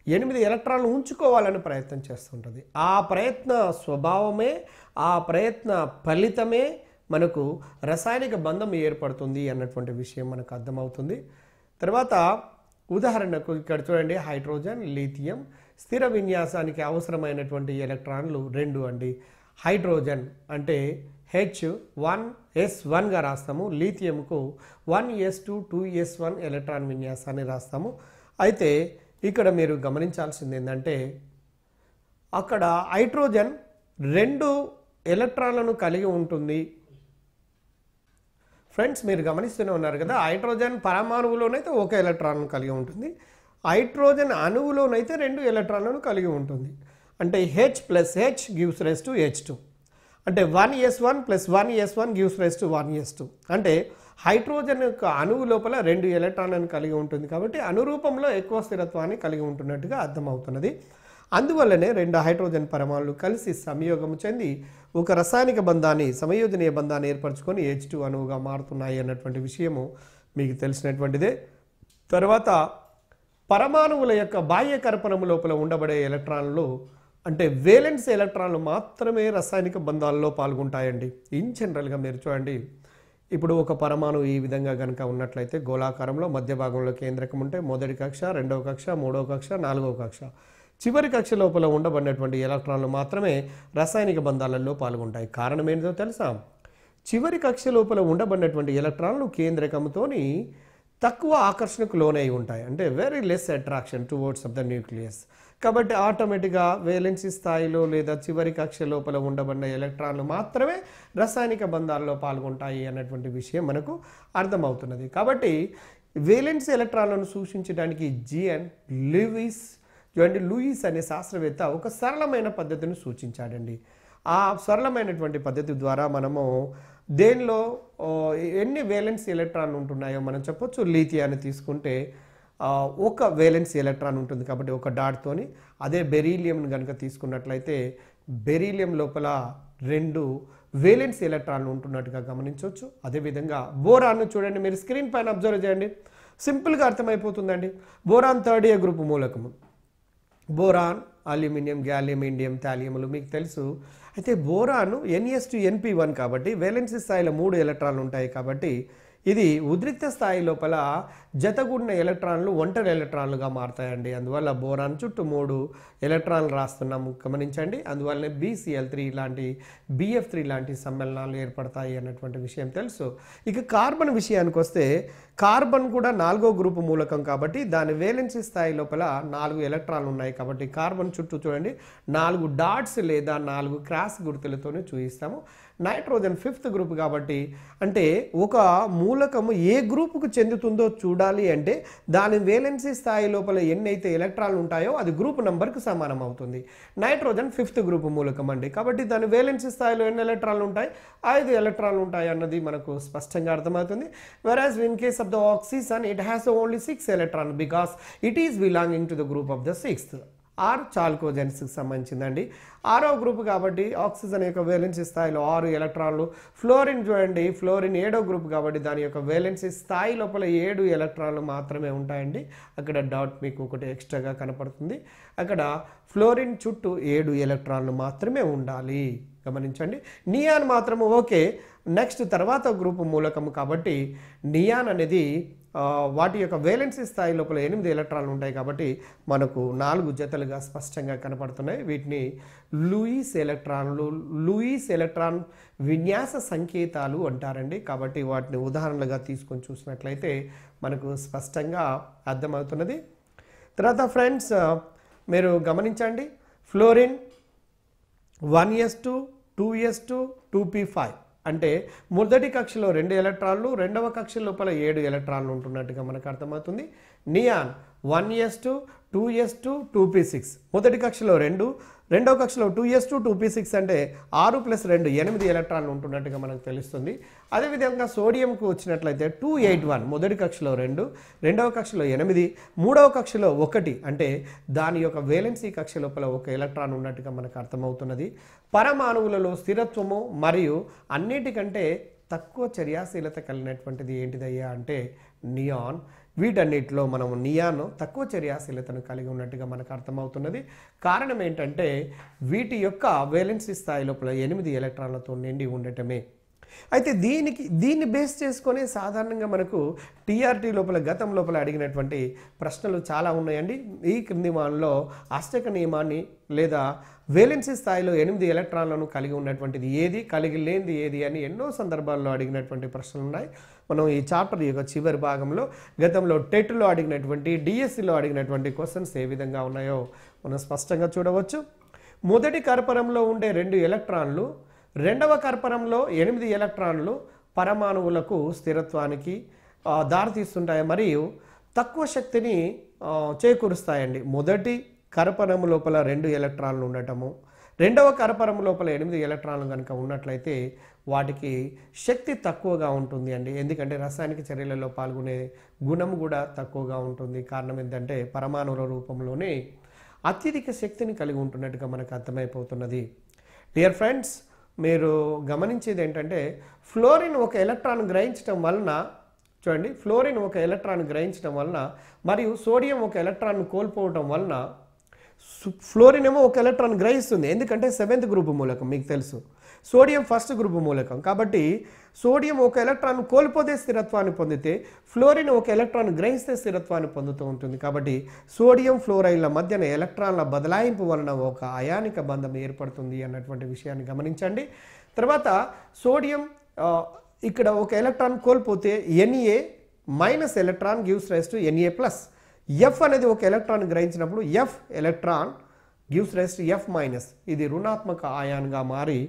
ఎనిమిది ఎలక్ట్రాన్లు ఉంచుకోవాలని ప్రయత్నం చేస్తుంటుంది. ఆ ప్రయత్న స్వభావమే ఆ ప్రయత్న ఫలితమే మనకు రసాయనిక బంధం ఏర్పడుతుంది అన్నటువంటి విషయం మనకు అర్థమవుతుంది. తర్వాత ఉదాహరణకు ఇక్కడ చూడండి హైడ్రోజన్ లీథియం స్థిర విన్యాసానికి అవసరమైనటువంటి ఎలక్ట్రాన్లు రెండు అండి. హైడ్రోజన్ అంటే హెచ్ వన్ ఎస్ వన్గా రాస్తాము. లీథియంకు one S two two S one electron విన్యాసాన్ని రాస్తాము. అయితే ఇక్కడ మీరు గమనించాల్సింది ఏంటంటే అక్కడ హైడ్రోజన్ రెండు ఎలక్ట్రాన్లను కలిగి ఉంటుంది. ఫ్రెండ్స్ మీరు గమనిస్తూనే ఉన్నారు కదా హైడ్రోజన్ పరమాణువులోనైతే ఒక ఎలక్ట్రాన్ కలిగి ఉంటుంది. హైడ్రోజన్ అణువులోనైతే రెండు ఎలక్ట్రాన్లను కలిగి ఉంటుంది. అంటే H plus H gives rise to H two అంటే one S one plus one S one gives rise to one S two అంటే హైడ్రోజన్ యొక్క అణువు లోపల రెండు ఎలక్ట్రాన్లను కలిగి ఉంటుంది కాబట్టి అనురూపంలో ఎక్కువ స్థిరత్వాన్ని కలిగి ఉంటున్నట్టుగా అర్థమవుతున్నది. అందువల్లనే రెండు హైడ్రోజన్ పరమాణులు కలిసి సంయోగం చెంది ఒక రసాయనిక బంధాన్ని సమయోజనీయ బంధాన్ని ఏర్పరచుకొని హెచ్ టూ అణువుగా మారుతున్నాయి అన్నటువంటి విషయము మీకు తెలిసినటువంటిదే. తర్వాత పరమాణువుల యొక్క బాహ్య కర్పణము లోపల ఉండబడే ఎలక్ట్రాన్లు అంటే వేలెన్స్ ఎలక్ట్రాన్లు మాత్రమే రసాయనిక బంధాల్లో పాల్గొంటాయండి. ఇన్ జనరల్గా మీరు చూడండి. ఇప్పుడు ఒక పరమాణు ఈ విధంగా కనుక ఉన్నట్లయితే గోళాకారంలో మధ్య భాగంలో కేంద్రకం ఉంటే మొదటి కక్ష రెండవ కక్ష మూడవ కక్ష నాలుగవ కక్ష. చివరి కక్ష లోపల ఉండబడినటువంటి ఎలక్ట్రాన్లు మాత్రమే రసాయనిక బంధాలలో పాల్గొంటాయి. కారణం ఏంటో తెలుసా? చివరి కక్ష లోపల ఉండబడినటువంటి ఎలక్ట్రాన్లు కేంద్రకంతోని తక్కువ ఆకర్షణకు లోనై ఉంటాయి. అంటే very less attraction towards of the nucleus కాబట్టి ఆటోమేటిక్గా వేలెన్సీ స్థాయిలో లేదా చివరి కక్ష లోపల ఉండబడిన ఎలక్ట్రాన్లు మాత్రమే రసాయనిక బంధాల్లో పాల్గొంటాయి అన్నటువంటి విషయం మనకు అర్థమవుతున్నది. కాబట్టి వేలెన్సీ ఎలక్ట్రాన్లను సూచించడానికి జిఎన్ లూయిస్ చూడండి లూయిస్ అనే శాస్త్రవేత్త ఒక సరళమైన పద్ధతిని సూచించాడండి. ఆ సరళమైనటువంటి పద్ధతి ద్వారా మనము దేనిలో ఎన్ని వేలెన్స్ ఎలక్ట్రాన్ ఉంటున్నాయో మనం చెప్పొచ్చు. లీథియాన్ని తీసుకుంటే ఒక వేలెన్స్ ఎలక్ట్రాన్ ఉంటుంది కాబట్టి ఒక డాట్తోని అదే బెరీలియంను కనుక తీసుకున్నట్లయితే బెరీలియం లోపల రెండు వేలెన్స్ ఎలక్ట్రాన్లు ఉంటున్నట్టుగా గమనించవచ్చు అదేవిధంగా బోరాన్ను చూడండి మీరు స్క్రీన్ పైన అబ్జర్వ్ చేయండి. సింపుల్గా అర్థమైపోతుందండి. బోరాన్ థర్డ్ ఏ గ్రూప్ మూలకము. బోరాన్ అల్యూమినియం గ్యాలియం ఇండియం థాలియములు మీకు తెలుసు. అయితే boron NS two NP one కాబట్టి వేలెన్సీ స్థాయిలో మూడు ఎలక్ట్రాన్లు ఉంటాయి కాబట్టి ఇది ఉద్రిక్త స్థాయి లోపల జతగూడిన ఎలక్ట్రాన్లు ఒంటరి ఎలక్ట్రాన్లుగా మారుతాయండి. అందువల్ల బోరాన్ చుట్టూ మూడు ఎలక్ట్రాన్లు రాస్తున్నాము గమనించండి. అందువల్లనే బీసీఎల్ త్రీ లాంటి బిఎఫ్ త్రీ లాంటి సమ్మేళనాలు ఏర్పడతాయి అన్నటువంటి విషయం తెలుసు. ఇక కార్బన్ విషయానికి వస్తే కార్బన్ కూడా నాలుగో గ్రూపు మూలకం కాబట్టి దాని వేలెన్సీ స్థాయి లోపల నాలుగు ఎలక్ట్రాన్లు ఉన్నాయి కాబట్టి కార్బన్ చుట్టూ చూడండి నాలుగు డాట్స్ లేదా నాలుగు క్రాస్ గుర్తులతోనే చూపిస్తాము నైట్రోజన్ ఫిఫ్త్ గ్రూప్ కాబట్టి అంటే ఒక మూలకము ఏ గ్రూపుకు చెందుతుందో చూడాలి అంటే దాని వేలెన్సీ స్థాయి లోపల ఎన్నైతే ఎలక్ట్రాన్లు ఉంటాయో అది గ్రూప్ నెంబర్కి సమానం అవుతుంది. నైట్రోజన్ ఫిఫ్త్ గ్రూప్ మూలకం అండి. కాబట్టి దాని వేలెన్సీ స్థాయిలో ఎన్ని ఎలక్ట్రాన్లు ఉంటాయి? ఐదు ఎలక్ట్రాన్లు ఉంటాయి అన్నది మనకు స్పష్టంగా అర్థమవుతుంది. Whereas in case of the oxygen it has only six electron because it is belonging to the group of the sixth or చాల్కోజెన్స్కి సంబంధించిందండి. ఆరో గ్రూప్ కాబట్టి ఆక్సిజన్ యొక్క వేలెన్సీ స్థాయిలో ఆరు ఎలక్ట్రాన్లు ఫ్లోరిన్ చూడండి ఫ్లోరిన్ ఏడో గ్రూప్ కాబట్టి దాని యొక్క వేలెన్సీ స్థాయి లోపల ఏడు ఎలక్ట్రాన్లు మాత్రమే ఉంటాయండి. అక్కడ డాట్ మీకు ఒకటి ఎక్స్ట్రాగా కనపడుతుంది. అక్కడ ఫ్లోరిన్ చుట్టూ ఏడు ఎలక్ట్రాన్లు మాత్రమే ఉండాలి. గమనించండి. నియాన్ మాత్రము ఓకే. నెక్స్ట్ తర్వాత గ్రూప్ మూలకము కాబట్టి నియాన్ అనేది వాటి యొక్క వేలెన్సీ స్థాయి లోపల ఎనిమిది ఎలక్ట్రాన్లు ఉంటాయి కాబట్టి మనకు నాలుగు జతలుగా స్పష్టంగా కనపడుతున్నాయి. వీటిని లూయిస్ ఎలక్ట్రాన్లు లూయిస్ ఎలక్ట్రాన్ విన్యాస సంకేతాలు అంటారండి. కాబట్టి వాటిని ఉదాహరణలుగా తీసుకొని చూసినట్లయితే మనకు స్పష్టంగా అర్థమవుతున్నది. తర్వాత ఫ్రెండ్స్ మీరు గమనించండి. Fluorine one S two two S two two P five. అంటే మొదటి కక్షలో రెండు ఎలక్ట్రాన్లు రెండవ కక్ష లోపల ఏడు ఎలక్ట్రాన్లు ఉంటున్నట్టుగా మనకు అర్థమవుతుంది. Neon one S two two S two two P six మొదటి కక్షలో రెండు రెండవ కక్షలో two S two two P six అంటే ఆరు ప్లస్ రెండు ఎనిమిది ఎలక్ట్రాన్లు ఉంటున్నట్టుగా మనకు తెలుస్తుంది. అదేవిధంగా సోడియంకు వచ్చినట్లయితే టూ ఎయిట్ వన్ మొదటి కక్షలో రెండు రెండవ కక్షలో ఎనిమిది మూడవ కక్షలో ఒకటి అంటే దాని యొక్క వేలెన్సీ కక్ష లోపల ఒక ఎలక్ట్రాన్ ఉన్నట్టుగా మనకు అర్థమవుతున్నది. పరమాణువులలో స్థిరత్వము మరియు అన్నిటికంటే తక్కువ చర్యాశీలత కలిగినటువంటిది ఏంటిదయ్యా అంటే నియాన్ వీటన్నిటిలో మనం నియాన్ తక్కువ చర్యాశీలతను కలిగి ఉన్నట్టుగా మనకు అర్థమవుతున్నది. కారణం ఏంటంటే వీటి యొక్క వేలెన్సీ స్థాయి లోపల ఎనిమిది ఎలక్ట్రాన్లతో నిండి ఉండటమే. అయితే దీనికి దీన్ని బేస్ చేసుకొని సాధారణంగా మనకు టీఆర్టీ లోపల గతం లోపల అడిగినటువంటి ప్రశ్నలు చాలా ఉన్నాయండి. ఈ క్రింది వానలో అష్టక నియమాన్ని లేదా వేలెన్సీ స్థాయిలో ఎనిమిది ఎలక్ట్రాన్లను కలిగి ఉన్నటువంటిది ఏది కలిగి లేనిది ఏది అని ఎన్నో సందర్భాల్లో అడిగినటువంటి ప్రశ్నలు ఉన్నాయి. మనం ఈ చాప్టర్ యొక్క చివరి భాగంలో గతంలో టెట్లో అడిగినటువంటి డిఎస్సిలో అడిగినటువంటి క్వశ్చన్స్ ఏ విధంగా ఉన్నాయో మనం స్పష్టంగా చూడవచ్చు. మొదటి కర్పరంలో ఉండే రెండు ఎలక్ట్రాన్లు రెండవ కర్పరంలో ఎనిమిది ఎలక్ట్రాన్లు పరమాణువులకు స్థిరత్వానికి దారితీస్తుంటాయి మరియు తక్కువ శక్తిని చేకూరుస్తాయండి. మొదటి కరపరము లోపల రెండు ఎలక్ట్రాన్లు ఉండటము రెండవ కరపరము లోపల ఎనిమిది ఎలక్ట్రాన్లు కనుక ఉన్నట్లయితే వాటికి శక్తి తక్కువగా ఉంటుంది అండి. ఎందుకంటే రసాయనిక చర్యలలో పాల్గొనే గుణం కూడా తక్కువగా ఉంటుంది. కారణం ఏంటంటే పరమాణువుల రూపంలోనే అత్యధిక శక్తిని కలిగి ఉంటున్నట్టుగా మనకు అర్థమైపోతున్నది. డియర్ ఫ్రెండ్స్ మీరు గమనించేది ఏంటంటే ఫ్లోరిన్ ఒక ఎలక్ట్రాన్ గ్రహించడం వలన చూడండి ఫ్లోరిన్ ఒక ఎలక్ట్రాన్ గ్రహించడం వలన మరియు సోడియం ఒక ఎలక్ట్రాన్ కోల్పోవటం వలన ఫ్లోరిన్ ఏమో ఒక ఎలక్ట్రాన్ గ్రహిస్తుంది. ఎందుకంటే సెవెంత్ గ్రూప్ మూలకం మీకు తెలుసు. సోడియం ఫస్ట్ గ్రూప్ మూలకం. కాబట్టి సోడియం ఒక ఎలక్ట్రాన్ కోల్పోతే స్థిరత్వాన్ని పొందితే ఫ్లోరిన్ ఒక ఎలక్ట్రాన్ గ్రహిస్తే స్థిరత్వాన్ని పొందుతూ ఉంటుంది. కాబట్టి సోడియం ఫ్లోరైన్ల మధ్యన ఎలక్ట్రాన్ల బదలాయింపు వలన ఒక అయానిక బంధం ఏర్పడుతుంది అన్నటువంటి విషయాన్ని గమనించండి. తర్వాత సోడియం ఇక్కడ ఒక ఎలక్ట్రాన్ కోల్పోతే Na minus electron gives rise to Na plus. F అనేది ఒక electron గ్రహించినప్పుడు F electron gives rise to F minus. ఇది రుణాత్మక ఆయాన్గా మారి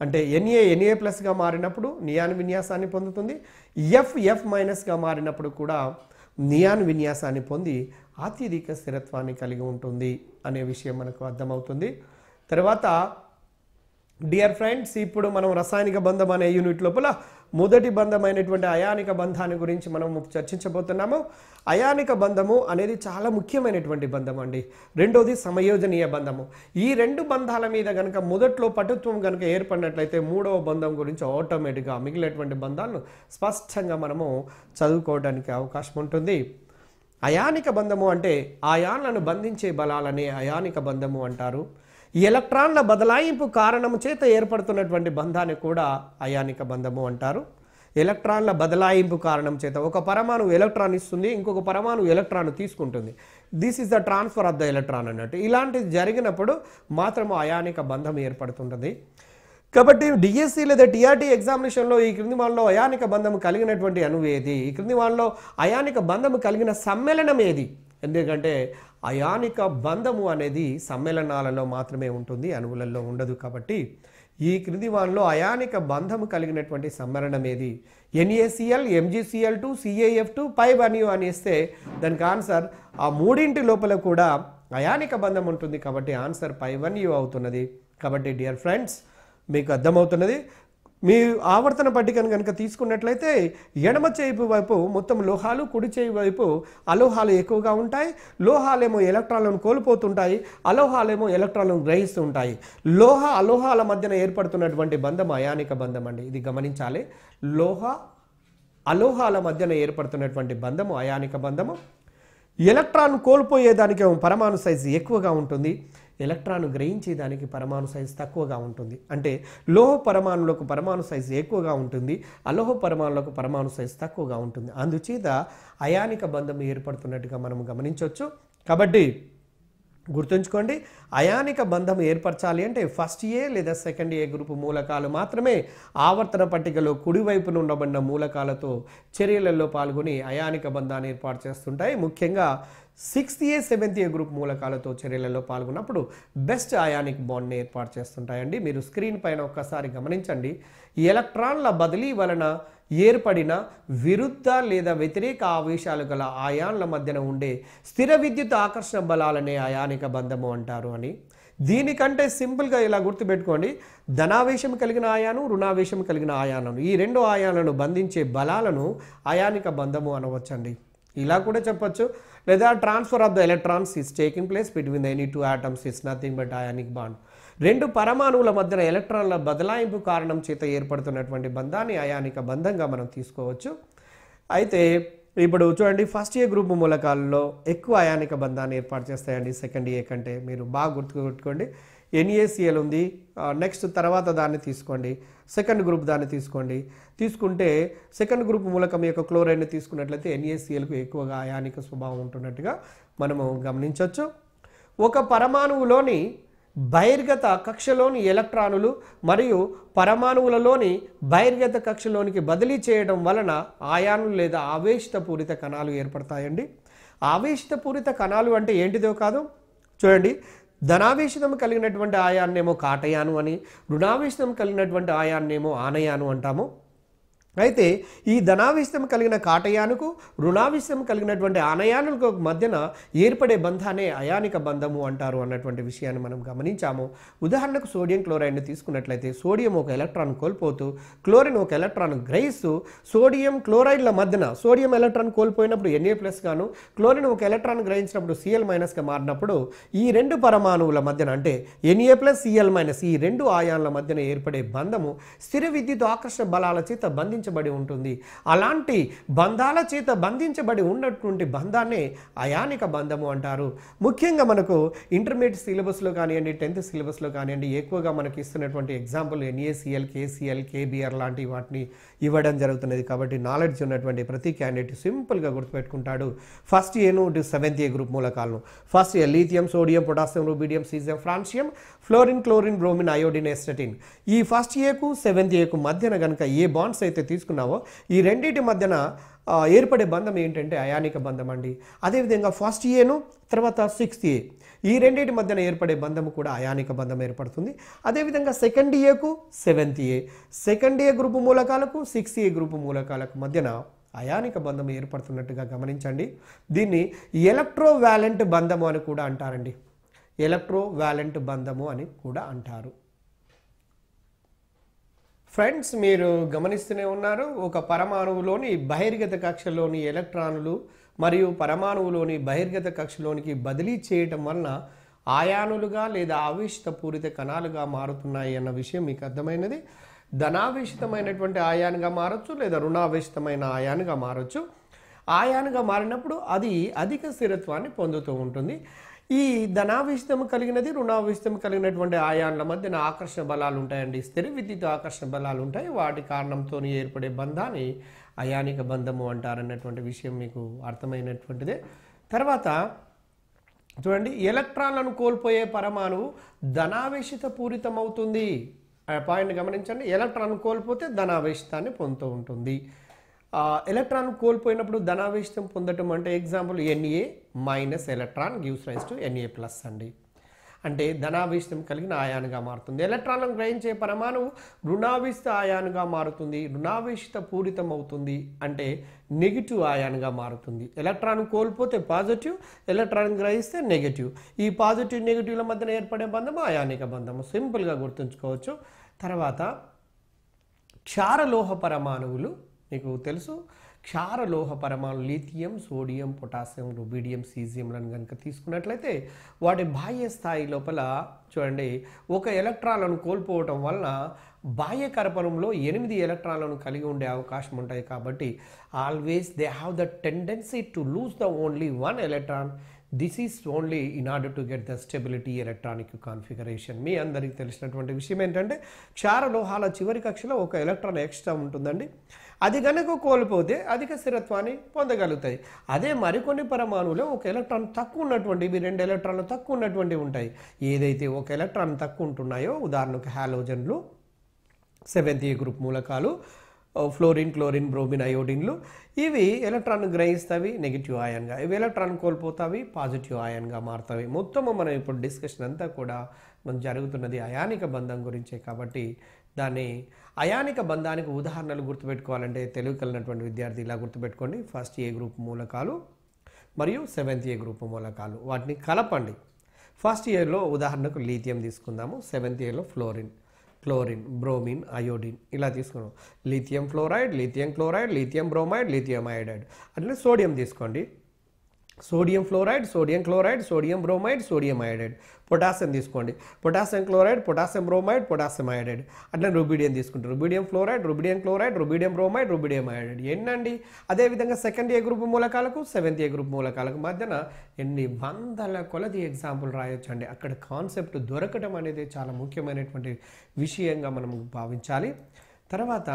అంటే ఎన్ఏ ఎన్ఏ ప్లస్గా మారినప్పుడు నియాన్ విన్యాసాన్ని పొందుతుంది. ఎఫ్ ఎఫ్ మైనస్గా మారినప్పుడు కూడా నియాన్ విన్యాసాన్ని పొంది అత్యధిక స్థిరత్వాన్ని కలిగి ఉంటుంది అనే విషయం మనకు అర్థమవుతుంది. తర్వాత డియర్ ఫ్రెండ్స్ ఇప్పుడు మనం రసాయనిక బంధం అనే యూనిట్ లోపల మొదటి బంధమైనటువంటి అయానిక బంధాన్ని గురించి మనం చర్చించబోతున్నాము. అయానిక బంధము అనేది చాలా ముఖ్యమైనటువంటి బంధం అండి రెండోది సమయోజనీయ బంధము. ఈ రెండు బంధాల మీద కనుక మొదట్లో పటుత్వం కనుక ఏర్పడినట్లయితే మూడవ బంధం గురించి ఆటోమేటిక్గా మిగిలినటువంటి బంధాలను స్పష్టంగా మనము చదువుకోవడానికి అవకాశం ఉంటుంది. అయానిక బంధము అంటే అయాన్లను బంధించే బలాలనే అయానిక బంధము అంటారు. ఈ ఎలక్ట్రాన్ల బదలాయింపు కారణము చేత ఏర్పడుతున్నటువంటి బంధాన్ని కూడా అయానిక బంధము అంటారు. ఎలక్ట్రాన్ల బదలాయింపు కారణం చేత ఒక పరమాణు ఎలక్ట్రాన్ ఇస్తుంది ఇంకొక పరమాణు ఎలక్ట్రాన్ తీసుకుంటుంది. This is the transfer of the electron అన్నట్టు. ఇలాంటిది జరిగినప్పుడు మాత్రము అయానిక బంధం ఏర్పడుతుంటుంది. కాబట్టి డిఎస్సి లేదా టీఆర్టీ ఎగ్జామినేషన్లో ఈ క్రింది వాళ్ళలో అయానిక బంధం కలిగినటువంటి అణువు ఏది ఈ క్రింది వాళ్ళలో అయానిక బంధం కలిగిన సమ్మేళనం ఏది ఎందుకంటే అయానిక బంధము అనేది సమ్మేళనాలలో మాత్రమే ఉంటుంది అణువులలో ఉండదు కాబట్టి ఈ క్రింది వానలో అయానిక బంధము కలిగినటువంటి సమ్మేళనం ఏది? NaCl MgCl two CaF two పై వన్ యూ అని ఇస్తే దానికి ఆన్సర్ ఆ మూడింటి లోపల కూడా అయానిక బంధం ఉంటుంది కాబట్టి ఆన్సర్ పై వన్ యూ అవుతున్నది. కాబట్టి డియర్ ఫ్రెండ్స్ మీకు అర్థమవుతున్నది. మీ ఆవర్తన పట్టికను కనుక తీసుకున్నట్లయితే ఎడమ చేయి వైపు మొత్తం లోహాలు కుడి చేయి వైపు అలోహాలు ఎక్కువగా ఉంటాయి. లోహాలేమో ఎలక్ట్రాన్లను కోల్పోతుంటాయి. అలోహాలేమో ఎలక్ట్రాన్లను గ్రహిస్తూ ఉంటాయి లోహ అలోహాల మధ్యన ఏర్పడుతున్నటువంటి బంధం అయానిక బంధం అండి. ఇది గమనించాలి. లోహ అలోహాల మధ్యన ఏర్పడుతున్నటువంటి బంధము అయానిక బంధము. ఎలక్ట్రాన్ కోల్పోయేదానికి పరమాణు సైజు ఎక్కువగా ఉంటుంది. ఎలక్ట్రాన్ గ్రహించేదానికి పరమాణు సైజ్ తక్కువగా ఉంటుంది. అంటే లోహ పరమాణులకు పరమాణు సైజ్ ఎక్కువగా ఉంటుంది అలోహ పరమాణులకు పరమాణు సైజ్ తక్కువగా ఉంటుంది. అందుచేత అయానిక బంధం ఏర్పడుతున్నట్టుగా మనం గమనించవచ్చు. కాబట్టి గుర్తుంచుకోండి అయానిక బంధం ఏర్పరచాలి అంటే ఫస్ట్ ఏ లేదా సెకండ్ ఏ గ్రూప్ మూలకాలు మాత్రమే ఆవర్తన పట్టికలో కుడివైపున ఉండబడిన మూలకాలతో చర్యలలో పాల్గొని అయానిక బంధాన్ని ఏర్పాటు చేస్తుంటాయి. ముఖ్యంగా sixth A seventh A group మూలకాలతో చర్యలలో పాల్గొన్నప్పుడు బెస్ట్ అయానిక్ బాండ్ని ఏర్పాటు చేస్తుంటాయండి. మీరు స్క్రీన్ పైన ఒక్కసారి గమనించండి. ఎలక్ట్రాన్ల బదిలీ వలన ఏర్పడిన విరుద్ధ లేదా వ్యతిరేక ఆవేశాలు గల ఆయాన్ల మధ్యన ఉండే స్థిర విద్యుత్ ఆకర్షణ బలాలనే అయానిక బంధము అంటారు అని. దీనికంటే సింపుల్గా ఇలా గుర్తుపెట్టుకోండి. ధనావేశం కలిగిన ఆయాను రుణావేశం కలిగిన ఆయానను ఈ రెండు ఆయాలను బంధించే బలాలను అయానిక బంధము అనవచ్చండి. ఇలా కూడా చెప్పచ్చు. లేదా transfer of the electrons is taking place between any two atoms is nothing but ionic bond రెండు పరమాణువుల మధ్యన ఎలక్ట్రాన్ల బదలాయింపు కారణం చేత ఏర్పడుతున్నటువంటి బంధాన్ని అయానిక బంధంగా మనం తీసుకోవచ్చు. అయితే ఇప్పుడు చూడండి ఫస్ట్ ఏ గ్రూప్ మూలకాలలో ఎక్కువ అయానిక బంధాన్ని ఏర్పాటు చేస్తాయండి. సెకండ్ ఏ కంటే మీరు బాగా గుర్తుపెట్టుకోండి. ఎన్ఏసిఎల్ ఉంది. నెక్స్ట్ తర్వాత దాన్ని తీసుకోండి. సెకండ్ గ్రూప్ దాన్ని తీసుకోండి. తీసుకుంటే సెకండ్ గ్రూప్ మూలకం యొక్క క్లోరైడ్ని తీసుకున్నట్లయితే ఎన్ఏసిఎల్కు ఎక్కువగా అయానిక స్వభావం ఉంటున్నట్టుగా మనము గమనించవచ్చు ఒక పరమాణువులోని బహిర్గత కక్షలోని ఎలక్ట్రానులు మరియు పరమాణువులలోని బహిర్గత కక్షలోనికి బదిలీ చేయడం వలన ఆయానులు లేదా ఆవేశితపూరిత కణాలు ఏర్పడతాయండి. ఆవేశితపూరిత కణాలు అంటే ఏంటిదో కాదు? చూడండి. ధనావేశం కలిగినటువంటి ఆయాన్నేమో కాటయాను అని రుణావేశం కలిగినటువంటి ఆయాన్నేమో ఆనయాను అంటాము. అయితే ఈ ధనావిష్టం కలిగిన కాటయానుకు రుణావిష్టం కలిగినటువంటి ఆనయానులకు మధ్యన ఏర్పడే బంధాన్ని అయానిక బంధము అంటారు అన్నటువంటి విషయాన్ని మనం గమనించాము. ఉదాహరణకు సోడియం క్లోరైడ్ని తీసుకున్నట్లయితే సోడియం ఒక ఎలక్ట్రాన్ కోల్పోతూ క్లోరిన్ ఒక ఎలక్ట్రాన్ గ్రహిస్తూ సోడియం క్లోరైడ్ల మధ్యన సోడియం ఎలక్ట్రాన్ కోల్పోయినప్పుడు ఎన్ఏ ప్లస్ గాను క్లోరిన్ ఒక ఎలక్ట్రాన్ గ్రహించినప్పుడు సిఎల్ మైనస్గా మారినప్పుడు ఈ రెండు పరమాణువుల మధ్యన అంటే ఎన్ఏ ప్లస్ సిఎల్ మైనస్ ఈ రెండు ఆయాన్ల మధ్యన ఏర్పడే బంధము స్థిర విద్యుత్ ఆకర్షణ బలాల చేత బంధించబడి ఉంటుంది. అలాంటి బంధాల చేత బంధించబడి ఉన్నటువంటి బంధాన్నే అయానిక బంధము అంటారు. ముఖ్యంగా మనకు ఇంటర్మీడియట్ సిలబస్లో కానివ్వండి టెన్త్ సిలబస్లో కానివ్వండి ఎక్కువగా మనకి ఇస్తున్నటువంటి ఎగ్జాంపుల్ ఎన్ఏసిఎల్ కేసీఎల్ కేబిఆర్ లాంటి వాటిని ఇవ్వడం జరుగుతున్నది. కాబట్టి నాలెడ్జ్ ఉన్నటువంటి ప్రతి క్యాండిడేట్ సింపుల్గా గుర్తుపెట్టుకుంటాడు. ఫస్ట్ ఏను సెవెంత్ ఏ గ్రూప్ మూలకాలను. First A lithium sodium potassium rubidium caesium francium fluorine chlorine bromine iodine astatine ఈ ఫస్ట్ ఏకు సెవెంత్ ఏకు మధ్యన కనుక ఏ బాండ్స్ అయితే తీసుకున్నావో ఈ రెండింటి మధ్యన ఏర్పడే బంధం ఏంటంటే అయానిక బంధం అండి. అదేవిధంగా ఫస్ట్ ఏను తర్వాత సిక్స్త్ ఏ ఈ రెండింటి మధ్యన ఏర్పడే బంధం కూడా అయానిక బంధం ఏర్పడుతుంది. అదేవిధంగా సెకండ్ ఏకు seventh A second A group మూలకాలకు sixth A group మూలకాలకు మధ్యన అయానిక బంధం ఏర్పడుతున్నట్టుగా గమనించండి. దీన్ని ఎలక్ట్రో వ్యాలెంట్ బంధము అని కూడా అంటారండి. ఎలక్ట్రో వ్యాలెంట్ బంధము అని కూడా అంటారు. ఫ్రెండ్స్ మీరు గమనిస్తూనే ఉన్నారు ఒక పరమాణువులోని బహిర్గత కక్షలోని ఎలక్ట్రాన్లు మరియు పరమాణువులోని బహిర్గత కక్షలోనికి బదిలీ చేయటం వలన ఆయానులుగా లేదా ఆవేశితపూరిత కణాలుగా మారుతున్నాయి అన్న విషయం మీకు అర్థమైనది. ధనావేశితమైనటువంటి ఆయాన్గా మారచ్చు లేదా రుణావేశితమైన ఆయాన్గా మారచ్చు. ఆయానుగా మారినప్పుడు అది అధిక స్థిరత్వాన్ని పొందుతూ ఉంటుంది. ఈ ధనావిష్టం కలిగినది రుణావిష్టం కలిగినటువంటి ఆయాన్ల మధ్యన ఆకర్షణ బలాలు ఉంటాయండి. స్థిర విద్యుత్ ఆకర్షణ బలాలు ఉంటాయి. వాటి కారణంతో ఏర్పడే బంధాన్ని అయానిక బంధము అంటారన్నటువంటి విషయం మీకు అర్థమైనటువంటిదే. తర్వాత చూడండి ఎలక్ట్రాన్లను కోల్పోయే పరమాణువు ధనావేశిత పూరితమవుతుంది. పాయింట్ గమనించండి. ఎలక్ట్రాన్ కోల్పోతే ధనావేశితాన్ని పొందుతూ ఉంటుంది. ఎలక్ట్రాన్ కోల్పోయినప్పుడు ధనావేశం పొందటం అంటే example Na minus electron gives rise to Na plus అండి. అంటే ధనావేశం కలిగిన ఆయానుగా మారుతుంది. ఎలక్ట్రాన్లను గ్రహించే పరమాణువు రుణావేశిత ఆయానుగా మారుతుంది. రుణావేశిత పూరితం అవుతుంది అంటే నెగిటివ్ ఆయానుగా మారుతుంది. ఎలక్ట్రాన్ కోల్పోతే పాజిటివ్ ఎలక్ట్రాన్ గ్రహిస్తే నెగిటివ్ ఈ పాజిటివ్ నెగిటివ్ల మధ్యన ఏర్పడే బంధం ఆయానిక బంధము. సింపుల్గా గుర్తుంచుకోవచ్చు. తర్వాత క్షారలోహ పరమాణువులు నీకు తెలుసు? క్షారలోహ పరమాణు లిథియం సోడియం పొటాషియం రుబీడియం సీజియంలను కనుక తీసుకున్నట్లయితే వాటి బాహ్య స్థాయి లోపల చూడండి ఒక ఎలక్ట్రాన్లను కోల్పోవటం వలన బాహ్య కరపరంలో ఎనిమిది ఎలక్ట్రాన్లను కలిగి ఉండే అవకాశం ఉంటాయి కాబట్టి always they have the tendency to lose the only one electron this is only in order to get the stability electronic configuration మీ అందరికీ తెలిసినటువంటి విషయం ఏంటంటే క్షారలోహాల చివరి కక్షలో ఒక ఎలక్ట్రాన్ ఎక్స్ట్రా ఉంటుందండి. అది కనుక కోల్పోతే అధిక స్థిరత్వాన్ని పొందగలుగుతాయి. అదే మరికొన్ని పరమాణువులో ఒక ఎలక్ట్రాన్ తక్కువ ఉన్నటువంటి ఇవి రెండు ఎలక్ట్రాన్లు తక్కువ ఉన్నటువంటివి ఉంటాయి. ఏదైతే ఒక ఎలక్ట్రాన్ తక్కువ ఉంటున్నాయో ఉదాహరణకు హాలోజన్లు సెవెంత్ ఏ గ్రూప్ మూలకాలు ఫ్లోరిన్ క్లోరిన్ బ్రోమిన్ అయోడిన్లు ఇవి ఎలక్ట్రాన్ గ్రహిస్తావి నెగిటివ్ ఆయన్గా ఇవి ఎలక్ట్రాన్ కోల్పోతావి పాజిటివ్ ఆయన్గా మారుతాయి. మొత్తము మనం ఇప్పుడు డిస్కషన్ అంతా కూడా మనం జరుగుతున్నది అయానిక బంధం గురించే కాబట్టి దాన్ని అయానిక బంధానికి ఉదాహరణలు గుర్తుపెట్టుకోవాలంటే తెలుగు కలిగినటువంటి విద్యార్థి ఇలా గుర్తుపెట్టుకోండి. ఫస్ట్ ఏ గ్రూప్ మూలకాలు మరియు సెవెంత్ ఏ గ్రూప్ మూలకాలు. వాటిని కలపండి. ఫస్ట్ ఇయర్లో ఉదాహరణకు లీథియం తీసుకుందాము. సెవెంత్ ఇయర్లో ఫ్లోరిన్ క్లోరిన్ బ్రోమిన్ అయోడిన్ ఇలా తీసుకున్నాం. Lithium fluoride lithium chloride lithium bromide lithium iodide. అట్లనే సోడియం తీసుకోండి. Sodium fluoride sodium chloride sodium bromide sodium iodide. Potassium తీసుకోండి. Potassium chloride potassium bromide potassium iodide. అట్లా రుబిడియం తీసుకుంటారు. Rubidium fluoride rubidium chloride rubidium bromide rubidium iodide. ఎన్నండి అదేవిధంగా second A group మూలకాలకు seventh A group మూలకాలకు మధ్యన ఎన్ని వందల కొలది ఎగ్జాంపుల్ రాయొచ్చండి. అక్కడ కాన్సెప్ట్ దొరకటం అనేది చాలా ముఖ్యమైనటువంటి విషయంగా మనం భావించాలి. తర్వాత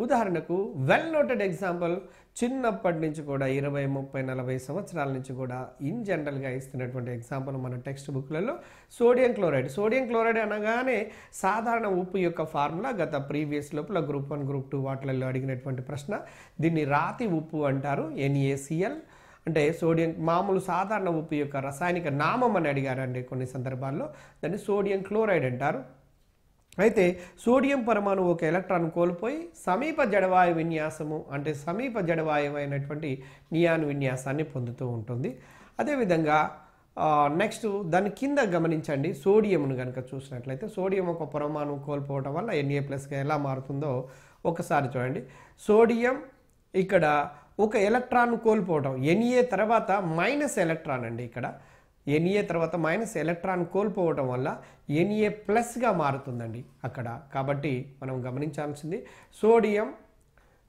ఉదాహరణకు వెల్ నోటెడ్ ఎగ్జాంపుల్ చిన్నప్పటి నుంచి కూడా ఇరవై ముప్పై నలభై సంవత్సరాల నుంచి కూడా ఇన్ జనరల్గా ఇస్తున్నటువంటి ఎగ్జాంపుల్ మన టెక్స్ట్ బుక్లలో సోడియం క్లోరైడ్. సోడియం క్లోరైడ్ అనగానే సాధారణ ఉప్పు యొక్క ఫార్ములా గత ప్రీవియస్ లోపల గ్రూప్ వన్ గ్రూప్ టూ వాటిలలో అడిగినటువంటి ప్రశ్న. దీన్ని రాతి ఉప్పు అంటారు ఎన్ఏసిఎల్ అంటే సోడియం మామూలు సాధారణ ఉప్పు యొక్క రసాయనిక నామం అని అడిగారండి కొన్ని సందర్భాల్లో. దాన్ని సోడియం క్లోరైడ్ అంటారు. అయితే సోడియం పరమాణువు ఒక ఎలక్ట్రాన్ కోల్పోయి సమీప జడవాయు విన్యాసము అంటే సమీప జడవాయువు అయినటువంటి నియాన్ విన్యాసాన్ని పొందుతూ ఉంటుంది. అదేవిధంగా నెక్స్ట్ దాని కింద గమనించండి సోడియంను కనుక చూసినట్లయితే సోడియం ఒక పరమాణువు కోల్పోవడం వల్ల ఎన్ఏ ప్లస్గా ఎలా మారుతుందో ఒకసారి చూడండి. సోడియం ఇక్కడ ఒక ఎలక్ట్రాన్ కోల్పోవడం ఎన్ఏ తర్వాత మైనస్ ఎలక్ట్రాన్ అండి ఇక్కడ. ఎన్ఏ తర్వాత మైనస్ ఎలక్ట్రాన్ కోల్పోవడం వల్ల ఎన్ఏ ప్లస్గా మారుతుందండి అక్కడ. కాబట్టి మనం గమనించాల్సింది సోడియం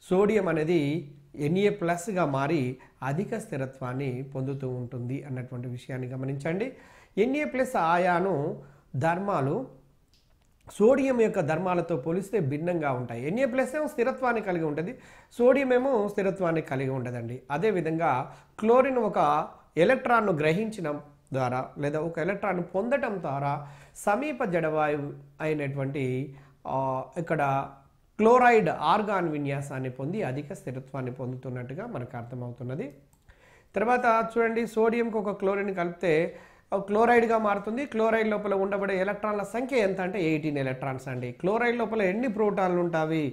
సోడియం అనేది ఎన్ఏ ప్లస్గా మారి అధిక స్థిరత్వాన్ని పొందుతూ ఉంటుంది అన్నటువంటి విషయాన్ని గమనించండి. ఎన్ఏ ప్లస్ ఆయాను ధర్మాలు సోడియం యొక్క ధర్మాలతో పోలిస్తే భిన్నంగా ఉంటాయి. ఎన్ఏ ప్లస్ ఏమో స్థిరత్వాన్ని కలిగి ఉంటుంది సోడియం ఏమో స్థిరత్వాన్ని కలిగి ఉండదండి. అదేవిధంగా క్లోరిన్ ఒక ఎలక్ట్రాన్ను గ్రహించిన ద్వారా లేదా ఒక ఎలక్ట్రాన్ పొందటం ద్వారా సమీప జడవాయువు అయినటువంటి ఇక్కడ క్లోరైడ్ ఆర్గాన్ విన్యాసాన్ని పొంది అధిక స్థిరత్వాన్ని పొందుతున్నట్టుగా మనకు అర్థమవుతున్నది. తర్వాత చూడండి సోడియంకి ఒక క్లోరిన్ కలిపితే క్లోరైడ్గా మారుతుంది. క్లోరైడ్ లోపల ఉండబడే ఎలక్ట్రాన్ల సంఖ్య ఎంత అంటే ఎయిటీన్ ఎలక్ట్రాన్స్ అండి. క్లోరైడ్ లోపల ఎన్ని ప్రోటాన్లు ఉంటాయి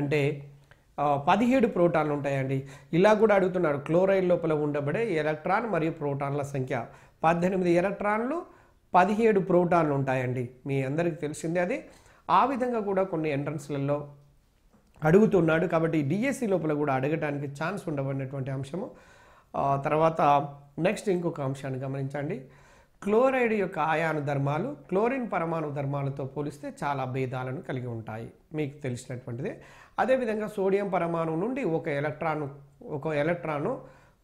అంటే పదిహేడు ప్రోటాన్లు ఉంటాయండి. ఇలా కూడా అడుగుతున్నారు. క్లోరైడ్ లోపల ఉండబడే ఎలక్ట్రాన్ మరియు ప్రోటాన్ల సంఖ్య. పద్దెనిమిది ఎలక్ట్రాన్లు పదిహేడు ప్రోటాన్లు ఉంటాయండి. మీ అందరికీ తెలిసిందే అది. ఆ విధంగా కూడా కొన్ని ఎంట్రన్స్లలో అడుగుతున్నాడు. కాబట్టి డిఎస్సి లోపల కూడా అడగటానికి ఛాన్స్ ఉండబడినటువంటి అంశము. తర్వాత నెక్స్ట్ ఇంకొక అంశాన్ని గమనించండి. క్లోరైడ్ యొక్క ఆయాను ధర్మాలు క్లోరిన్ పరమాణు ధర్మాలతో పోలిస్తే చాలా భేదాలను కలిగి ఉంటాయి. మీకు తెలిసినటువంటిది. అదేవిధంగా సోడియం పరమాణువు నుండి ఒక ఎలక్ట్రాన్ ఒక ఎలక్ట్రాను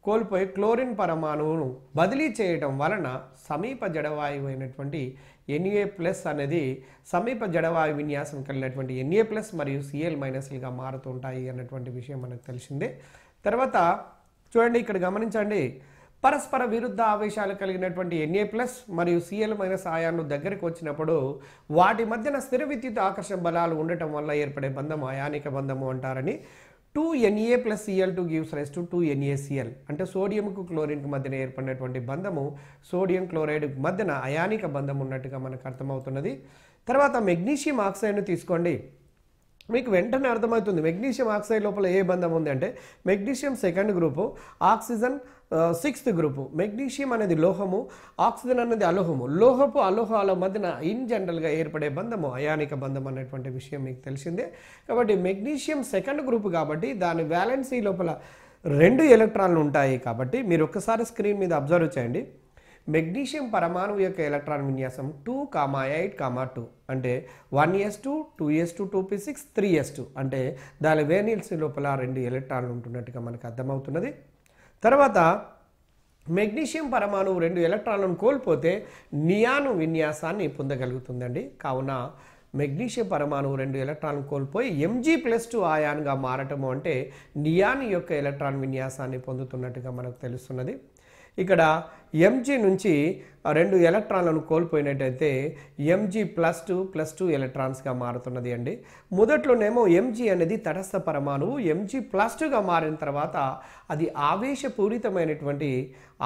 కోల్పోయి క్లోరిన్ పరమాణువును బదిలీ చేయటం వలన సమీప జడవాయువు అయినటువంటి ఎన్ఏ ప్లస్ అనేది సమీప జడవాయు విన్యాసం కలిగినటువంటి ఎన్ఏ ప్లస్ మరియు సిఎల్ మైనస్లుగా మారుతుంటాయి అన్నటువంటి విషయం మనకు తెలిసిందే. తర్వాత చూడండి ఇక్కడ గమనించండి. పరస్పర విరుద్ధ ఆవేశాలు కలిగినటువంటి ఎన్ఏ ప్లస్ మరియు సిఎల్ మైనస్ ఆయాన్లు దగ్గరికి వచ్చినప్పుడు వాటి మధ్యన స్థిర విద్యుత్ ఆకర్షణ బలాలు ఉండటం వల్ల ఏర్పడే బంధం అయానిక బంధము అంటారని two Na plus Cl two gives rise to two NaCl అంటే సోడియంకు క్లోరిన్కు మధ్యన ఏర్పడినటువంటి బంధము సోడియం క్లోరైడ్ మధ్యన అయానిక బంధం ఉన్నట్టుగా మనకు అర్థమవుతున్నది. తర్వాత మెగ్నీషియం ఆక్సైడ్ను తీసుకోండి. మీకు వెంటనే అర్థమవుతుంది మెగ్నీషియం ఆక్సైడ్ లోపల ఏ బంధం ఉంది అంటే magnesium second group oxygen sixth group magnesium అనేది లోహము ఆక్సిజన్ అనేది అలోహము. లోహపు అలోహాల మధ్యన ఇన్ జనరల్గా ఏర్పడే బంధము అయానిక బంధం అనేటువంటి విషయం మీకు తెలిసిందే. కాబట్టి మెగ్నీషియం సెకండ్ గ్రూప్ కాబట్టి దాని వ్యాలెన్సీ లోపల రెండు ఎలక్ట్రాన్లు ఉంటాయి కాబట్టి మీరు ఒక్కసారి స్క్రీన్ మీద అబ్జర్వ్ చేయండి. మెగ్నీషియం పరమాణువు యొక్క ఎలక్ట్రాన్ విన్యాసం two comma eight comma two అంటే one S two two S two two P six three S two అంటే దాని వేనిల్స్ లోపల రెండు ఎలక్ట్రాన్లు ఉంటున్నట్టుగా మనకు అర్థమవుతున్నది. తర్వాత మెగ్నీషియం పరమాణువు రెండు ఎలక్ట్రాన్లను కోల్పోతే నియాను విన్యాసాన్ని పొందగలుగుతుందండి. కావున మెగ్నీషియం పరమాణువు రెండు ఎలక్ట్రాన్లు కోల్పోయి ఎంజీ ప్లస్ టూ ఆయాన్గా మారటము అంటే నియాన్ యొక్క ఎలక్ట్రాన్ విన్యాసాన్ని పొందుతున్నట్టుగా మనకు తెలుస్తున్నది. ఇక్కడ ఎంజీ నుంచి రెండు ఎలక్ట్రాన్లను కోల్పోయినట్టయితే Mg plus two plus two ఎలక్ట్రాన్స్గా మారుతున్నది అండి. మొదట్లోనేమో ఎంజీ అనేది తటస్థ పరమాణువు. ఎంజీ ప్లస్ టూగా మారిన తర్వాత అది ఆవేశపూరితమైనటువంటి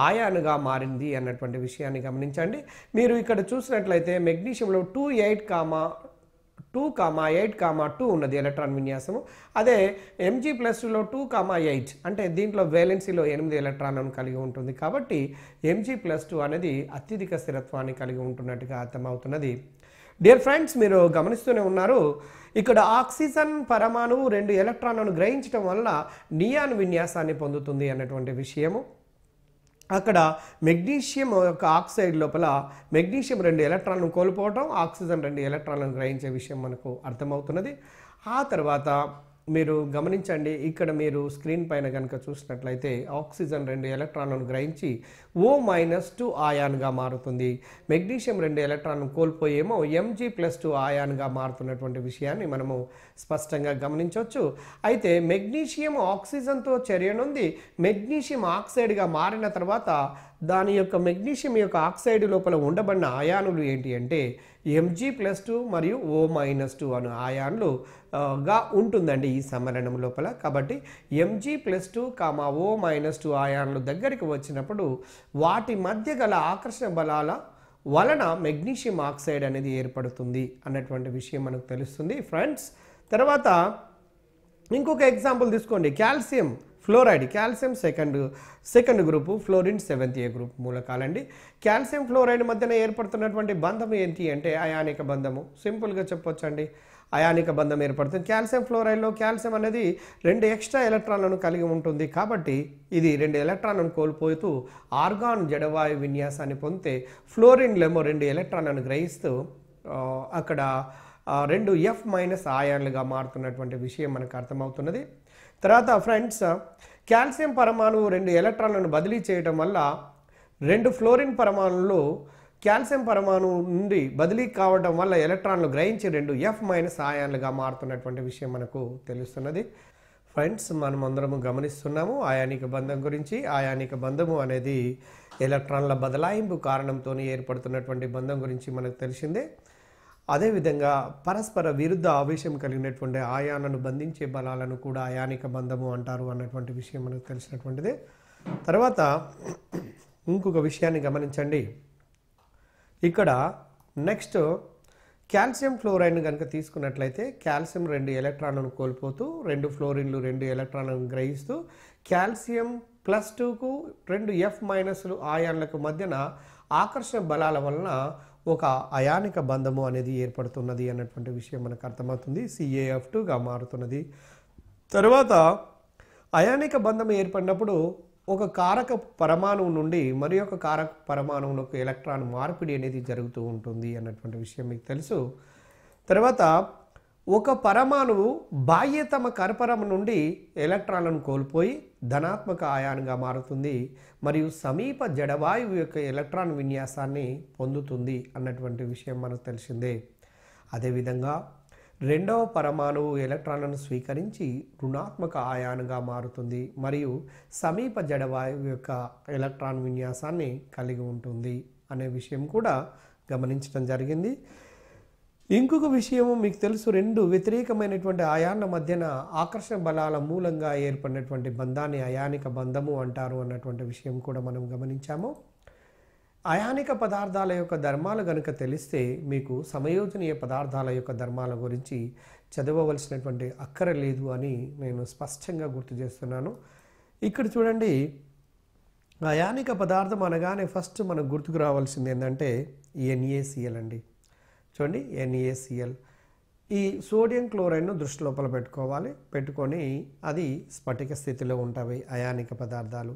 ఆయానుగా మారింది అన్నటువంటి విషయాన్ని గమనించండి. మీరు ఇక్కడ చూసినట్లయితే మెగ్నీషియంలో two eight comma two comma eight comma two ఉన్నది ఎలక్ట్రాన్ విన్యాసము. అదే ఎంజీ ప్లస్ టూలో టూ కామా ఎయిట్ అంటే దీంట్లో వేలెన్సీలో ఎనిమిది ఎలక్ట్రాన్లను కలిగి ఉంటుంది. కాబట్టి ఎంజీ ప్లస్ టూ అనేది అత్యధిక స్థిరత్వాన్ని కలిగి ఉంటున్నట్టుగా అర్థమవుతున్నది. డియర్ ఫ్రెండ్స్ మీరు గమనిస్తూనే ఉన్నారు ఇక్కడ ఆక్సిజన్ పరమాణువు రెండు ఎలక్ట్రాన్లను గ్రహించడం వల్ల నియాన్ విన్యాసాన్ని పొందుతుంది అన్నటువంటి విషయము. అక్కడ మెగ్నీషియం యొక్క ఆక్సైడ్ లోపల మెగ్నీషియం రెండు ఎలక్ట్రాన్లను కోల్పోవటం ఆక్సిజన్ రెండు ఎలక్ట్రాన్లను గ్రహించే విషయం మనకు అర్థమవుతున్నది. ఆ తర్వాత మీరు గమనించండి ఇక్కడ మీరు స్క్రీన్ పైన కనుక చూసినట్లయితే ఆక్సిజన్ రెండు ఎలక్ట్రాన్లను గ్రహించి ఓ మైనస్ టూ ఆయాన్గా మారుతుంది. మెగ్నీషియం రెండు ఎలక్ట్రాన్లను కోల్పోయేమో ఎంజీ ప్లస్ టూ ఆయాన్గా మారుతున్నటువంటి విషయాన్ని మనము స్పష్టంగా గమనించవచ్చు. అయితే మెగ్నీషియం ఆక్సిజన్తో చర్యనుంది. మెగ్నీషియం ఆక్సైడ్గా మారిన తర్వాత దాని యొక్క మెగ్నీషియం యొక్క ఆక్సైడ్ లోపల ఉండబడిన ఆయానులు ఏంటి అంటే ఎంజీ ప్లస్ టూ మరియు ఓ మైనస్ టూ అను ఆయాన్లు గా ఉంటుందండి ఈ సమ్మేళనం లోపల. కాబట్టి Mg plus two comma O minus two ఆయాన్లు దగ్గరికి వచ్చినప్పుడు వాటి మధ్య గల ఆకర్షణ బలాల వలన మెగ్నీషియం ఆక్సైడ్ అనేది ఏర్పడుతుంది అన్నటువంటి విషయం మనకు తెలుస్తుంది. ఫ్రెండ్స్ తర్వాత ఇంకొక ఎగ్జాంపుల్ తీసుకోండి. Calcium fluoride. Calcium second second group fluorine seventh A group మూలకాలండి. Calcium fluoride మధ్యన ఏర్పడుతున్నటువంటి బంధం ఏంటి అంటే అయానిక బంధము. సింపుల్గా చెప్పొచ్చండి. అయానిక బంధం ఏర్పడుతుంది. కాల్షియం ఫ్లోరైడ్లో కాల్షియం అనేది రెండు ఎక్స్ట్రా ఎలక్ట్రాన్లను కలిగి ఉంటుంది. కాబట్టి ఇది రెండు ఎలక్ట్రాన్లను కోల్పోతూ ఆర్గాన్ జడవాయు విన్యాసాన్ని పొందితే ఫ్లోరిన్లేమో రెండు ఎలక్ట్రాన్లను గ్రహిస్తూ అక్కడ రెండు ఎఫ్ మైనస్ ఆయాన్లుగా మారుతున్నటువంటి విషయం మనకు అర్థమవుతున్నది. తర్వాత ఫ్రెండ్స్ కాల్షియం పరమాణువు రెండు ఎలక్ట్రాన్లను బదిలీ చేయడం వల్ల రెండు ఫ్లోరిన్ పరమాణువులు కాల్షియం పరమాణువు నుండి బదిలీ కావడం వల్ల ఎలక్ట్రాన్లు గ్రహించి రెండు ఎఫ్ మైనస్ ఆయాన్లుగా మారుతున్నటువంటి విషయం మనకు తెలుస్తున్నది. ఫ్రెండ్స్ మనం అందరము గమనిస్తున్నాము ఆయానిక బంధం గురించి. ఆయానిక బంధము అనేది ఎలక్ట్రాన్ల బదలాయింపు కారణంతో ఏర్పడుతున్నటువంటి బంధం గురించి మనకు తెలిసిందే. అదేవిధంగా పరస్పర విరుద్ధ ఆవేశం కలిగినటువంటి ఆయాలను బంధించే బలాలను కూడా అయానిక బంధము అంటారు అన్నటువంటి విషయం మనకు తెలిసినటువంటిదే. తర్వాత ఇంకొక విషయాన్ని గమనించండి. ఇక్కడ నెక్స్ట్ కాల్షియం ఫ్లోరైడ్ను కనుక తీసుకున్నట్లయితే కాల్షియం రెండు ఎలక్ట్రాన్లను కోల్పోతూ రెండు ఫ్లోరిన్లు రెండు ఎలక్ట్రాన్లను గ్రహిస్తూ కాల్షియం ప్లస్ టూకు రెండు ఎఫ్ మైనస్లు ఆయాన్లకు మధ్యన ఆకర్షణ బలాల వలన ఒక అయానిక బంధము అనేది ఏర్పడుతున్నది అన్నటువంటి విషయం మనకు అర్థమవుతుంది. సిఏఎఫ్ టూగా మారుతున్నది. తర్వాత అయానిక బంధం ఏర్పడినప్పుడు ఒక కారక పరమాణువు నుండి మరి ఒక కారక పరమాణువులకు ఎలక్ట్రాన్ మార్పిడి అనేది జరుగుతూ ఉంటుంది అన్నటువంటి విషయం మీకు తెలుసు. తర్వాత ఒక పరమాణువు బాహ్యతమ కర్పరం నుండి ఎలక్ట్రాన్లను కోల్పోయి ధనాత్మక ఆయాన్గా మారుతుంది మరియు సమీప జడవాయువు యొక్క ఎలక్ట్రాన్ విన్యాసాన్ని పొందుతుంది అన్నటువంటి విషయం మనకు తెలిసిందే. అదేవిధంగా రెండవ పరమాణువు ఎలక్ట్రాన్లను స్వీకరించి రుణాత్మక ఆయానుగా మారుతుంది మరియు సమీప జడవాయువు యొక్క ఎలక్ట్రాన్ విన్యాసాన్ని కలిగి ఉంటుంది అనే విషయం కూడా గమనించడం జరిగింది. ఇంకొక విషయము మీకు తెలుసు రెండు వ్యతిరేకమైనటువంటి అయాన్ల మధ్యన ఆకర్షణ బలాల మూలంగా ఏర్పడినటువంటి బంధాన్ని అయానిక బంధము అంటారు అన్నటువంటి విషయం కూడా మనం గమనించాము. అయానిక పదార్థాల యొక్క ధర్మాలు కనుక తెలిస్తే మీకు సమయోజనీయ పదార్థాల యొక్క ధర్మాల గురించి చదవవలసినటువంటి అక్కర లేదు అని నేను స్పష్టంగా గుర్తు చేస్తున్నాను. ఇక్కడ చూడండి అయానిక పదార్థం అనగానే ఫస్ట్ మనకు గుర్తుకు రావాల్సింది ఏంటంటే ఎన్ఏసిఎల్ అండి. చూడండి ఎన్ఏసిఎల్ ఈ సోడియం క్లోరైడ్ను దృష్టి లోపల పెట్టుకోవాలి. పెట్టుకొని అది స్ఫటిక స్థితిలో ఉంటాయి అయానిక పదార్థాలు.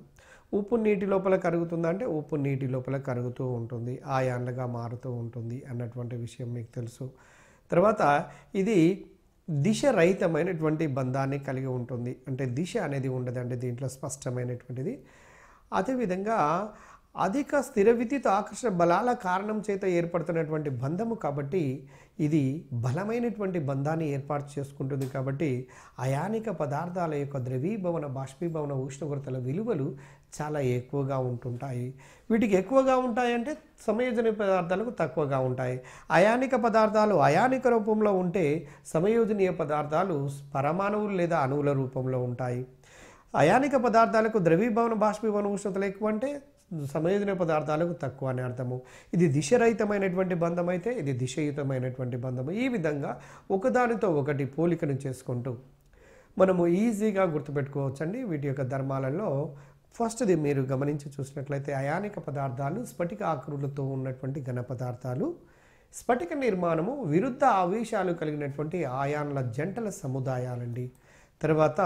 ఉప్పు నీటి లోపల కరుగుతుందంటే ఉప్పు నీటి లోపల కరుగుతూ ఉంటుంది ఆయాన్లుగా మారుతూ ఉంటుంది అన్నటువంటి విషయం మీకు తెలుసు. తర్వాత ఇది దిశ రహితమైనటువంటి బంధాన్ని కలిగి ఉంటుంది. అంటే దిశ అనేది ఉండదండి దీంట్లో స్పష్టమైనటువంటిది. అదేవిధంగా అధిక స్థిర విద్యుత్ ఆకర్షణ బలాల కారణం చేత ఏర్పడుతున్నటువంటి బంధము కాబట్టి ఇది బలమైనటువంటి బంధాన్ని ఏర్పాటు చేసుకుంటుంది కాబట్టి అయానిక పదార్థాల యొక్క ద్రవీభవన బాష్పీభవన ఉష్ణోగ్రతల విలువలు చాలా ఎక్కువగా ఉంటుంటాయి. వీటికి ఎక్కువగా ఉంటాయంటే సమయోజన పదార్థాలకు తక్కువగా ఉంటాయి. అయానిక పదార్థాలు అయానిక రూపంలో ఉంటే సమయోజనీయ పదార్థాలు పరమాణువులు లేదా అణువుల రూపంలో ఉంటాయి. అయానిక పదార్థాలకు ద్రవీభవన బాష్పీభవన ఉష్ణతలు ఎక్కువ అంటే సమయోజన పదార్థాలకు తక్కువ అనే అర్థము. ఇది దిశరహితమైనటువంటి బంధం అయితే ఇది దిశయుతమైనటువంటి బంధము. ఈ విధంగా ఒకదానితో ఒకటి పోలికను చేసుకుంటూ మనము ఈజీగా గుర్తుపెట్టుకోవచ్చండి. వీటి యొక్క ధర్మాలలో ఫస్ట్ది మీరు గమనించి చూసినట్లయితే అయానిక పదార్థాలు స్ఫటిక ఆకృతులతో ఉన్నటువంటి ఘన పదార్థాలు స్ఫటిక నిర్మాణము విరుద్ధ ఆవేశాలు కలిగినటువంటి ఆయాన్ల జంటల సముదాయాలండి. తర్వాత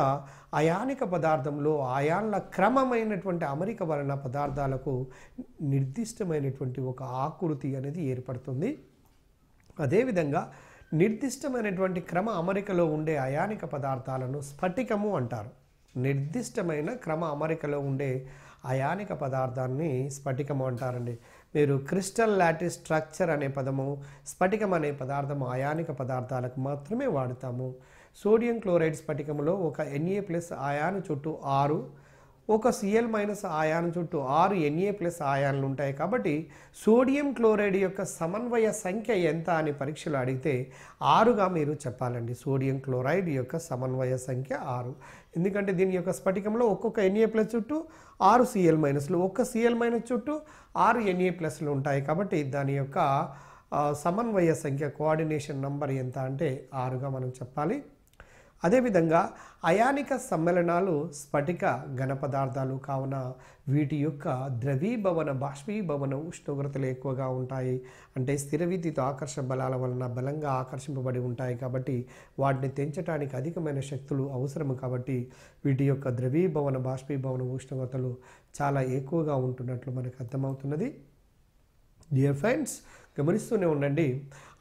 అయానిక పదార్థంలో అయాన్ల క్రమమైనటువంటి అమరిక వలన పదార్థాలకు నిర్దిష్టమైనటువంటి ఒక ఆకృతి అనేది ఏర్పడుతుంది. అదేవిధంగా నిర్దిష్టమైనటువంటి క్రమ అమరికలో ఉండే అయానిక పదార్థాలను స్ఫటికము అంటారు. నిర్దిష్టమైన క్రమ అమరికలో ఉండే అయానిక పదార్థాన్ని స్ఫటికము అంటారండి. మీరు క్రిస్టల్ లాటిస్ స్ట్రక్చర్ అనే పదము స్ఫటికం అనే పదార్థము అయానిక పదార్థాలకు మాత్రమే వాడుతాము. సోడియం క్లోరైడ్ స్ఫటికంలో ఒక ఎన్ఏ ప్లస్ ఆయాను చుట్టూ ఆరు ఒక సిఎల్ మైనస్ ఆయాను చుట్టూ ఆరు ఎన్ఏ ప్లస్ ఆయాన్లు ఉంటాయి. కాబట్టి సోడియం క్లోరైడ్ యొక్క సమన్వయ సంఖ్య ఎంత అని పరీక్షలు అడిగితే ఆరుగా మీరు చెప్పాలండి. సోడియం క్లోరైడ్ యొక్క సమన్వయ సంఖ్య ఆరు. ఎందుకంటే దీని యొక్క స్ఫటికంలో ఒక్కొక్క ఎన్ఏ ప్లస్ చుట్టూ ఆరు సిఎల్ మైనస్లు ఒక్క సిఎల్ మైనస్ చుట్టూ ఆరు ఎన్ఏ ప్లస్లు ఉంటాయి. కాబట్టి దాని యొక్క సమన్వయ సంఖ్య కోఆర్డినేషన్ నంబర్ ఎంత అంటే ఆరుగా మనం చెప్పాలి. అదేవిధంగా అయానిక సమ్మేళనాలు స్ఫటిక ఘన పదార్థాలు కావున వీటి యొక్క ద్రవీభవన బాష్పీభవన ఉష్ణోగ్రతలు ఎక్కువగా ఉంటాయి. అంటే స్థిర విద్యుత్ ఆకర్షణ బలాల వలన బలంగా ఆకర్షింపబడి ఉంటాయి కాబట్టి వాటిని తెంచడానికి అధికమైన శక్తులు అవసరము కాబట్టి వీటి యొక్క ద్రవీభవన బాష్పీభవన ఉష్ణోగ్రతలు చాలా ఎక్కువగా ఉంటున్నట్లు మనకు అర్థమవుతున్నది. డియర్ ఫ్రెండ్స్ గమనిస్తూనే ఉండండి.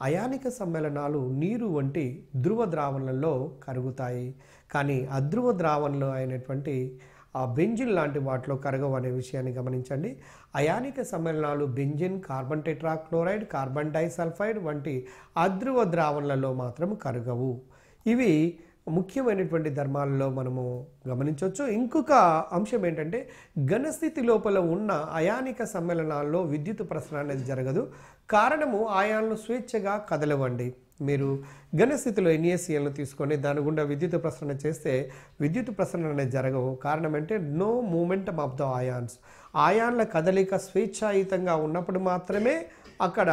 అయానిక సమ్మేళనాలు నీరు వంటి ధ్రువ ద్రావణంలో కరుగుతాయి. కానీ అధ్రువ ద్రావణంలో అయినటువంటి ఆ బెంజిన్ లాంటి వాటిలో కరగవు అనే విషయాన్ని గమనించండి. అయానిక సమ్మేళనాలు benzene carbon tetrachloride carbon disulphide వంటి అధ్రువ ద్రావణలలో మాత్రం కరగవు. ఇవి ముఖ్యమైనటువంటి ధర్మాలలో మనము గమనించవచ్చు. ఇంకొక అంశం ఏంటంటే ఘనస్థితి లోపల ఉన్న అయానిక సమ్మేళనాల్లో విద్యుత్ ప్రసరణ అనేది జరగదు. కారణము ఆయాన్లు స్వేచ్ఛగా కదలవండి. మీరు ఘనస్థితిలో ఎన్ఏసిఎల్ను తీసుకొని దాని గుండా విద్యుత్ ప్రసరణ చేస్తే విద్యుత్ ప్రసరణ అనేది జరగవు. కారణం అంటే no momentum of the ions ఆయాన్ల కదలిక స్వేచ్ఛాయుతంగా ఉన్నప్పుడు మాత్రమే అక్కడ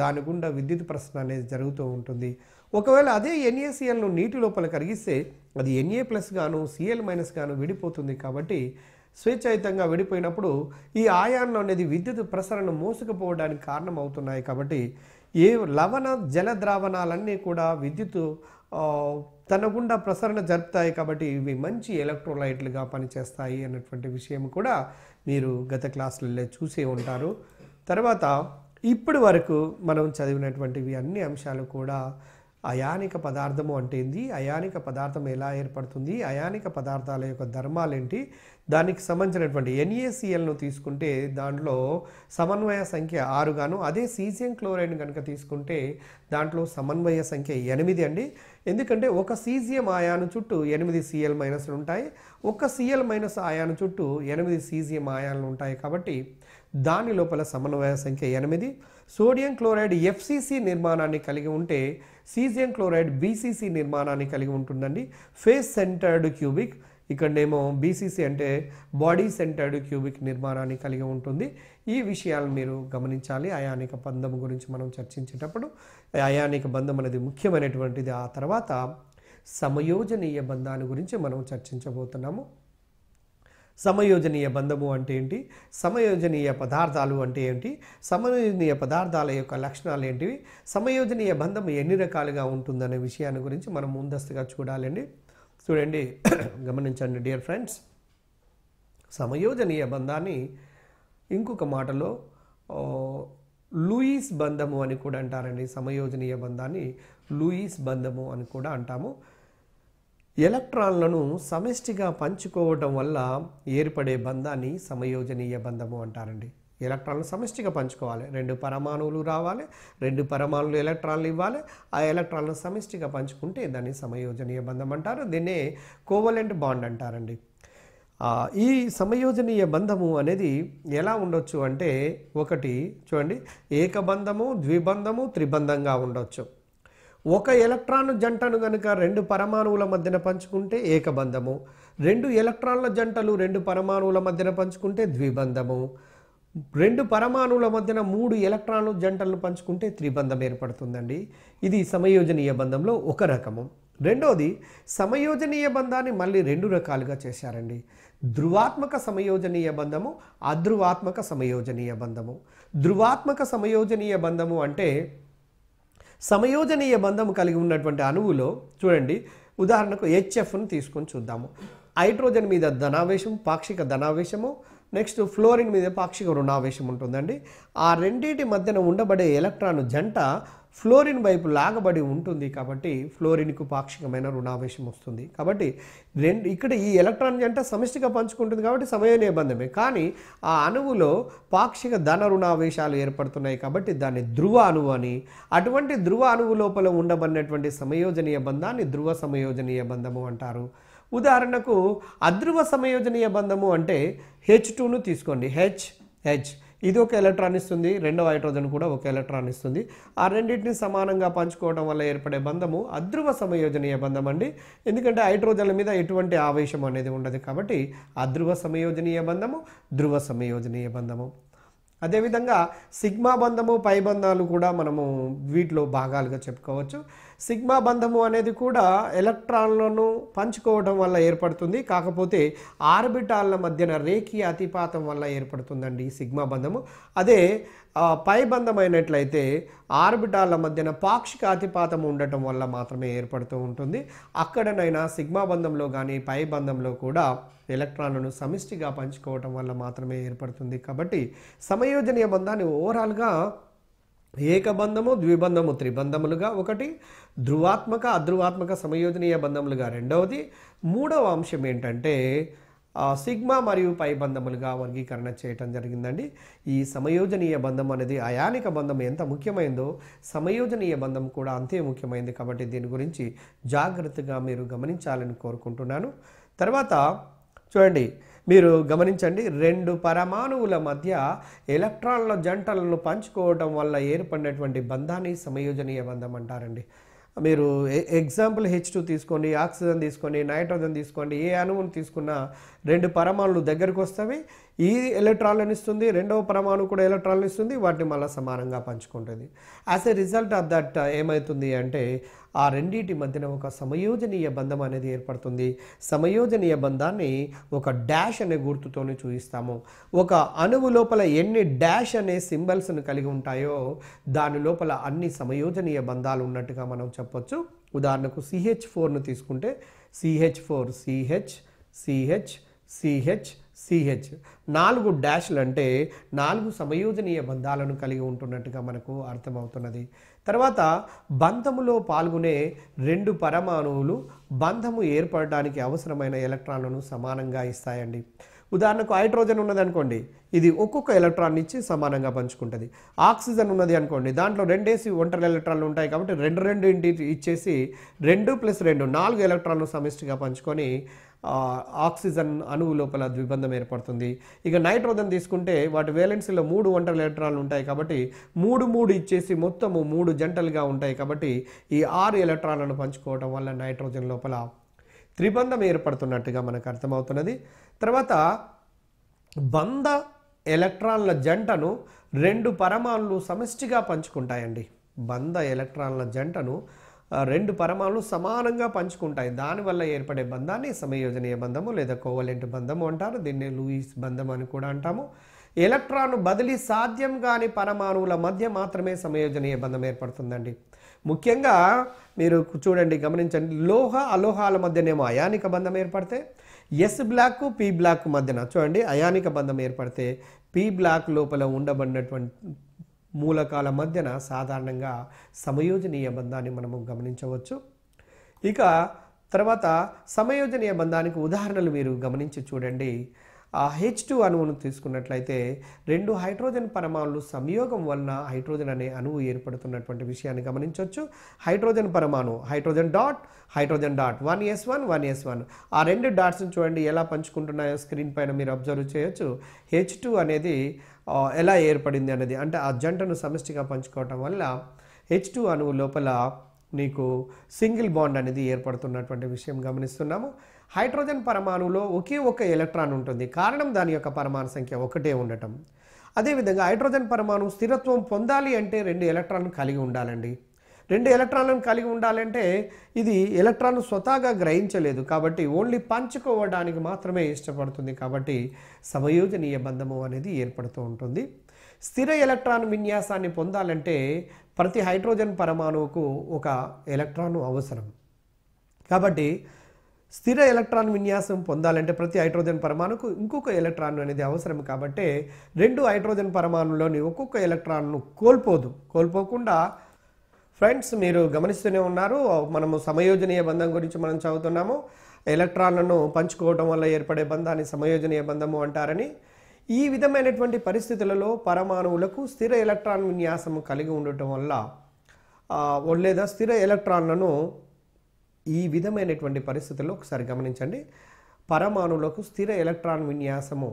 దాని గుండా విద్యుత్ ప్రసరణ అనేది జరుగుతూ ఉంటుంది. ఒకవేళ అదే ఎన్ఏసిఎల్ను నీటి లోపల కరిగిస్తే అది ఎన్ఏ ప్లస్ గాను సిఎల్ మైనస్ గాను విడిపోతుంది కాబట్టి స్వేచ్ఛాయుతంగా విడిపోయినప్పుడు ఈ ఆయాన్లు అనేది విద్యుత్ ప్రసరణ మోసుకుపోవడానికి కారణం అవుతున్నాయి కాబట్టి ఏ లవణ జల ద్రావణాలన్నీ కూడా విద్యుత్ తన గుండా ప్రసరణ జరుపుతాయి కాబట్టి ఇవి మంచి ఎలక్ట్రోలైట్లుగా పనిచేస్తాయి అన్నటువంటి విషయం కూడా మీరు గత క్లాసులలో చూసే ఉంటారు. తర్వాత ఇప్పటి వరకు మనం చదివినటువంటివి అన్ని అంశాలు కూడా అయానిక పదార్థము అంటే ఏంది? అయానిక పదార్థం ఎలా ఏర్పడుతుంది? అయానిక పదార్థాల యొక్క ధర్మాలు ఏంటి దానికి సంబంధించినటువంటి ఎన్ఏసిఎల్ను తీసుకుంటే దాంట్లో సమన్వయ సంఖ్య ఆరుగాను అదే సీజియం క్లోరైడ్ కనుక తీసుకుంటే దాంట్లో సమన్వయ సంఖ్య ఎనిమిది అండి. ఎందుకంటే ఒక సీజియం ఆయాను చుట్టూ ఎనిమిది సిఎల్ మైనస్లు ఉంటాయి. ఒక సిఎల్ మైనస్ ఆయాను చుట్టూ ఎనిమిది సీజియం ఆయాలు ఉంటాయి కాబట్టి దాని లోపల సమన్వయ సంఖ్య ఎనిమిది. సోడియం క్లోరైడ్ ఎఫ్సిసి నిర్మాణాన్ని కలిగి ఉంటే సీజియం క్లోరైడ్ బీసీసీ నిర్మాణాన్ని కలిగి ఉంటుందండి. ఫేస్ సెంటర్డ్ క్యూబిక్ ఇక్కడనేమో బీసీసీ అంటే బాడీ సెంటర్డ్ క్యూబిక్ నిర్మాణాన్ని కలిగి ఉంటుంది. ఈ విషయాలను మీరు గమనించాలి. అయానిక బంధం గురించి మనం చర్చించేటప్పుడు అయానిక బంధం అనేది ముఖ్యమైనటువంటిది. ఆ తర్వాత సమయోజనీయ బంధాన్ని గురించి మనం చర్చించబోతున్నాము. సమయోజనీయ బంధము అంటే ఏంటి? సమయోజనీయ పదార్థాలు అంటే ఏంటి? సమయోజనీయ పదార్థాల యొక్క లక్షణాలు ఏంటివి? సమయోజనీయ బంధం ఎన్ని రకాలుగా ఉంటుందనే విషయాన్ని గురించి మనం ముందస్తుగా చూడాలండి. చూడండి గమనించండి డియర్ ఫ్రెండ్స్ సమయోజనీయ బంధాన్ని ఇంకొక మాటలో లూయిస్ బంధము అని కూడా అంటారండి. సమయోజనీయ బంధాన్ని లూయిస్ బంధము అని కూడా అంటాము. ఎలక్ట్రాన్లను సమష్టిగా పంచుకోవటం వల్ల ఏర్పడే బంధాన్ని సమయోజనీయ బంధము అంటారండి. ఎలక్ట్రాన్లు సమష్టిగా పంచుకోవాలి. రెండు పరమాణువులు రావాలి. రెండు పరమాణువులు ఎలక్ట్రాన్లు ఇవ్వాలి. ఆ ఎలక్ట్రాన్లు సమష్టిగా పంచుకుంటే దాన్ని సమయోజనీయ బంధం అంటారు. దీన్నే కోవలెంట్ బాండ్ అంటారండి. ఈ సమయోజనీయ బంధము అనేది ఎలా ఉండొచ్చు అంటే ఒకటి చూడండి ఏకబంధము ద్విబంధము త్రిబంధంగా ఉండొచ్చు. ఒక ఎలక్ట్రాన్ జంటను గనుక రెండు పరమాణువుల మధ్యన పంచుకుంటే ఏకబంధము. రెండు ఎలక్ట్రాన్ల జంటలు రెండు పరమాణువుల మధ్యన పంచుకుంటే ద్విబంధము. రెండు పరమాణువుల మధ్యన మూడు ఎలక్ట్రాన్లు జంటలను పంచుకుంటే త్రిబంధం ఏర్పడుతుందండి. ఇది సమయోజనీయ బంధంలో ఒక రకము. రెండోది సమయోజనీయ బంధాన్ని మళ్ళీ రెండు రకాలుగా చేశారండి. ధృవాత్మక సమయోజనీయ బంధము అధృవాత్మక సమయోజనీయ బంధము. ధృవాత్మక సమయోజనీయ బంధము అంటే సమయోజనీయ బంధం కలిగి ఉన్నటువంటి అణువులో చూడండి ఉదాహరణకు హెచ్ఎఫ్ను తీసుకొని చూద్దాము. హైడ్రోజన్ మీద ధనావేశం పాక్షిక ధనావేశము నెక్స్ట్ ఫ్లోరిన్ మీద పాక్షిక రుణావేశం ఉంటుందండి. ఆ రెండింటి మధ్యన ఉండబడే ఎలక్ట్రాన్ జంట ఫ్లోరిన్ వైపు లాగబడి ఉంటుంది కాబట్టి ఫ్లోరిన్కు పాక్షికమైన రుణావేశం వస్తుంది. కాబట్టి రెండు ఇక్కడ ఈ ఎలక్ట్రాన్ జంట సమిష్టిగా పంచుకుంటుంది కాబట్టి సమయ బంధమే కానీ ఆ అణువులో పాక్షిక ధన రుణావేశాలు ఏర్పడుతున్నాయి కాబట్టి దాన్ని ధ్రువ అణువు అని అటువంటి ధ్రువ అణువు లోపల ఉండబడినటువంటి సమయోజనీయ బంధాన్ని ధ్రువ సమయోజనీయ బంధము అంటారు. ఉదాహరణకు అధ్రువ సమయోజనీయ బంధము అంటే హెచ్ టూను తీసుకోండి. హెచ్ హెచ్ ఇది ఒక ఎలక్ట్రాన్ ఇస్తుంది రెండవ హైడ్రోజన్ కూడా ఒక ఎలక్ట్రాన్ ఇస్తుంది. ఆ రెండింటిని సమానంగా పంచుకోవడం వల్ల ఏర్పడే బంధము అధ్రువ సమయోజనీయ బంధం అండి ఎందుకంటే హైడ్రోజన్ల మీద ఎటువంటి ఆవేశం అనేది ఉండదు కాబట్టి అధ్రువ సమయోజనీయ బంధము ధ్రువ సమయోజనీయ బంధము. అదేవిధంగా సిగ్మా బంధము పై బంధాలు కూడా మనము వీటిలో భాగాలుగా చెప్పుకోవచ్చు. సిగ్మా బంధము అనేది కూడా ఎలక్ట్రాన్లను పంచుకోవడం వల్ల ఏర్పడుతుంది. కాకపోతే ఆర్బిటాల మధ్యన రేఖీయ అతిపాతం వల్ల ఏర్పడుతుందండి ఈ సిగ్మా బంధము. అదే పై బంధం అయినట్లయితే ఆర్బిటాల మధ్యన పాక్షిక అతిపాతం ఉండటం వల్ల మాత్రమే ఏర్పడుతూ ఉంటుంది. అక్కడనైనా సిగ్మా బంధంలో కానీ పై బంధంలో కూడా ఎలక్ట్రాన్లను సమిష్టిగా పంచుకోవటం వల్ల మాత్రమే ఏర్పడుతుంది. కాబట్టి సమయోజనీయ బంధాన్ని ఓవరాల్గా ఏకబంధము ద్విబంధము త్రిబంధములుగా ఒకటి ధృవాత్మక అధ్రువాత్మక సమయోజనీయ బంధములుగా రెండవది. మూడవ అంశం ఏంటంటే సిగ్మా మరియు పై బంధములుగా వర్గీకరణ చేయటం జరిగిందండి. ఈ సమయోజనీయ బంధం అనేది అయానిక బంధం ఎంత ముఖ్యమైందో సమయోజనీయ బంధం కూడా అంతే ముఖ్యమైంది కాబట్టి దీని గురించి జాగ్రత్తగా మీరు గమనించాలని కోరుకుంటున్నాను. తర్వాత చూడండి మీరు గమనించండి రెండు పరమాణువుల మధ్య ఎలక్ట్రాన్ల జంటలను పంచుకోవడం వల్ల ఏర్పడినటువంటి బంధాన్ని సమయోజనీయ బంధం అంటారండి. మీరు ఎగ్జాంపుల్ హెచ్ టూ తీసుకోండి ఆక్సిజన్ తీసుకోండి నైట్రోజన్ తీసుకోండి ఏ అణువును తీసుకున్నా రెండు పరమాణులు దగ్గరకు వస్తవి ఈ ఎలక్ట్రాన్లను ఇస్తుంది రెండవ పరమాణు కూడా ఎలక్ట్రాన్లు ఇస్తుంది వాటిని మళ్ళీ సమానంగా పంచుకుంటుంది. As a result of that ఏమవుతుంది అంటే ఆ రెండింటి మధ్యన ఒక సమయోజనీయ బంధం అనేది ఏర్పడుతుంది. సమయోజనీయ బంధాన్ని ఒక డాష్ అనే గుర్తుతోనే చూపిస్తాము. ఒక అణువు లోపల ఎన్ని డాష్ అనే సింబల్స్ను కలిగి ఉంటాయో దాని లోపల అన్ని సమయోజనీయ బంధాలు ఉన్నట్టుగా మనం చెప్పొచ్చు. ఉదాహరణకు సిహెచ్ ఫోర్ను తీసుకుంటే CH four CH CH CH CH నాలుగు డాష్లు అంటే నాలుగు సమయోజనీయ బంధాలను కలిగి ఉంటున్నట్టుగా మనకు అర్థమవుతున్నది. తర్వాత బంధములో పాల్గొనే రెండు పరమాణువులు బంధము ఏర్పడడానికి అవసరమైన ఎలక్ట్రాన్లను సమానంగా ఇస్తాయండి. ఉదాహరణకు హైడ్రోజన్ ఉన్నదనుకోండి ఇది ఒక్కొక్క ఎలక్ట్రాన్ ఇచ్చి సమానంగా పంచుకుంటుంది. ఆక్సిజన్ ఉన్నది అనుకోండి దాంట్లో రెండేసి ఒంటరి ఎలక్ట్రాన్లు ఉంటాయి కాబట్టి రెండు రెండు ఇంటి ఇచ్చేసి రెండు ప్లస్ రెండు నాలుగు ఎలక్ట్రాన్లు సమిష్టిగా పంచుకొని ఆక్సిజన్ అణువు లోపల ద్విబంధం ఏర్పడుతుంది. ఇక నైట్రోజన్ తీసుకుంటే వాటి వేలెన్సీలో మూడు ఒంటరి ఎలక్ట్రాన్లు ఉంటాయి కాబట్టి మూడు మూడు ఇచ్చేసి మొత్తము మూడు జంటలుగా ఉంటాయి కాబట్టి ఈ ఆరు ఎలక్ట్రాన్లను పంచుకోవడం వల్ల నైట్రోజన్ లోపల త్రిబంధం ఏర్పడుతున్నట్టుగా మనకు అర్థమవుతున్నది. తర్వాత బంధ ఎలక్ట్రాన్ల జంటను రెండు పరమాణులు సమిష్టిగా పంచుకుంటాయండి. బంధ ఎలక్ట్రాన్ల జంటను రెండు పరమాణులు సమానంగా పంచుకుంటాయి. దానివల్ల ఏర్పడే బంధాన్ని సమయోజనీయ బంధము లేదా కోవలెంట్ బంధము అంటారు. దీన్ని లూయిస్ బంధం అని కూడా అంటాము. ఎలక్ట్రాన్ బదిలీ సాధ్యం కాని పరమాణువుల మధ్య మాత్రమే సమయోజనీయ బంధం ఏర్పడుతుందండి. ముఖ్యంగా మీరు చూడండి గమనించండి. లోహ అలోహాల మధ్యనేమో అయానిక బంధం ఏర్పడితే ఎస్ బ్లాక్ పి బ్లాక్ మధ్యన చూడండి అయానిక బంధం ఏర్పడితే పి బ్లాక్ లోపల ఉండబడినటువంటి మూలకాల మధ్యన సాధారణంగా సమయోజనీయ బంధాన్ని మనము గమనించవచ్చు. ఇక తర్వాత సమయోజనీయ బంధానికి ఉదాహరణలు మీరు గమనించి చూడండి. ఆ హెచ్ టూ అణువును తీసుకున్నట్లయితే రెండు హైడ్రోజన్ పరమాణులు సంయోగం వలన హైడ్రోజన్ అనే అణువు ఏర్పడుతున్నటువంటి విషయాన్ని గమనించవచ్చు. హైడ్రోజన్ పరమాణు hydrogen dot hydrogen dot one S one one S one. ఆ రెండు డాట్స్ని చూడండి ఎలా పంచుకుంటున్నాయో స్క్రీన్ పైన మీరు అబ్జర్వ్ చేయొచ్చు. హెచ్ టూ అనేది ఎలా ఏర్పడింది అనేది అంటే ఆ జంటను సమిష్టిగా పంచుకోవటం వల్ల హెచ్ టూ అణువు లోపల నీకు సింగిల్ బాండ్ అనేది ఏర్పడుతున్నటువంటి విషయం గమనిస్తున్నాము. హైడ్రోజన్ పరమాణువులో ఒకే ఒక ఎలక్ట్రాన్ ఉంటుంది. కారణం దాని యొక్క పరమాణు సంఖ్య ఒకటే ఉండటం. అదేవిధంగా హైడ్రోజన్ పరమాణువు స్థిరత్వం పొందాలి అంటే రెండు ఎలక్ట్రాన్లు కలిగి ఉండాలండి. రెండు ఎలక్ట్రాన్లను కలిగి ఉండాలంటే ఇది ఎలక్ట్రాన్ స్వతహాగా గ్రహించలేదు కాబట్టి ఓన్లీ పంచుకోవడానికి మాత్రమే ఇష్టపడుతుంది కాబట్టి సమయోజనీయ బంధము అనేది ఏర్పడుతూ ఉంటుంది. స్థిర ఎలక్ట్రాన్ విన్యాసాన్ని పొందాలంటే ప్రతి హైడ్రోజన్ పరమాణువుకు ఒక ఎలక్ట్రాన్ అవసరం. కాబట్టి స్థిర ఎలక్ట్రాన్ విన్యాసం పొందాలంటే ప్రతి హైడ్రోజన్ పరమాణుకు ఇంకొక ఎలక్ట్రాన్ అనేది అవసరం కాబట్టి రెండు హైడ్రోజన్ పరమాణులోని ఒక్కొక్క ఎలక్ట్రాన్ను కోల్పోదు. కోల్పోకుండా ఫ్రెండ్స్ మీరు గమనిస్తూనే ఉన్నారు. మనము సమయోజనీయ బంధం గురించి మనం చదువుతున్నాము. ఎలక్ట్రాన్లను పంచుకోవడం వల్ల ఏర్పడే బంధాన్ని సమయోజనీయ బంధము అంటారని. ఈ విధమైనటువంటి పరిస్థితులలో పరమాణువులకు స్థిర ఎలక్ట్రాన్ విన్యాసము కలిగి ఉండటం వల్ల లేదా స్థిర ఎలక్ట్రాన్లను ఈ విధమైనటువంటి పరిస్థితుల్లో ఒకసారి గమనించండి. పరమాణువులకు స్థిర ఎలక్ట్రాన్ విన్యాసము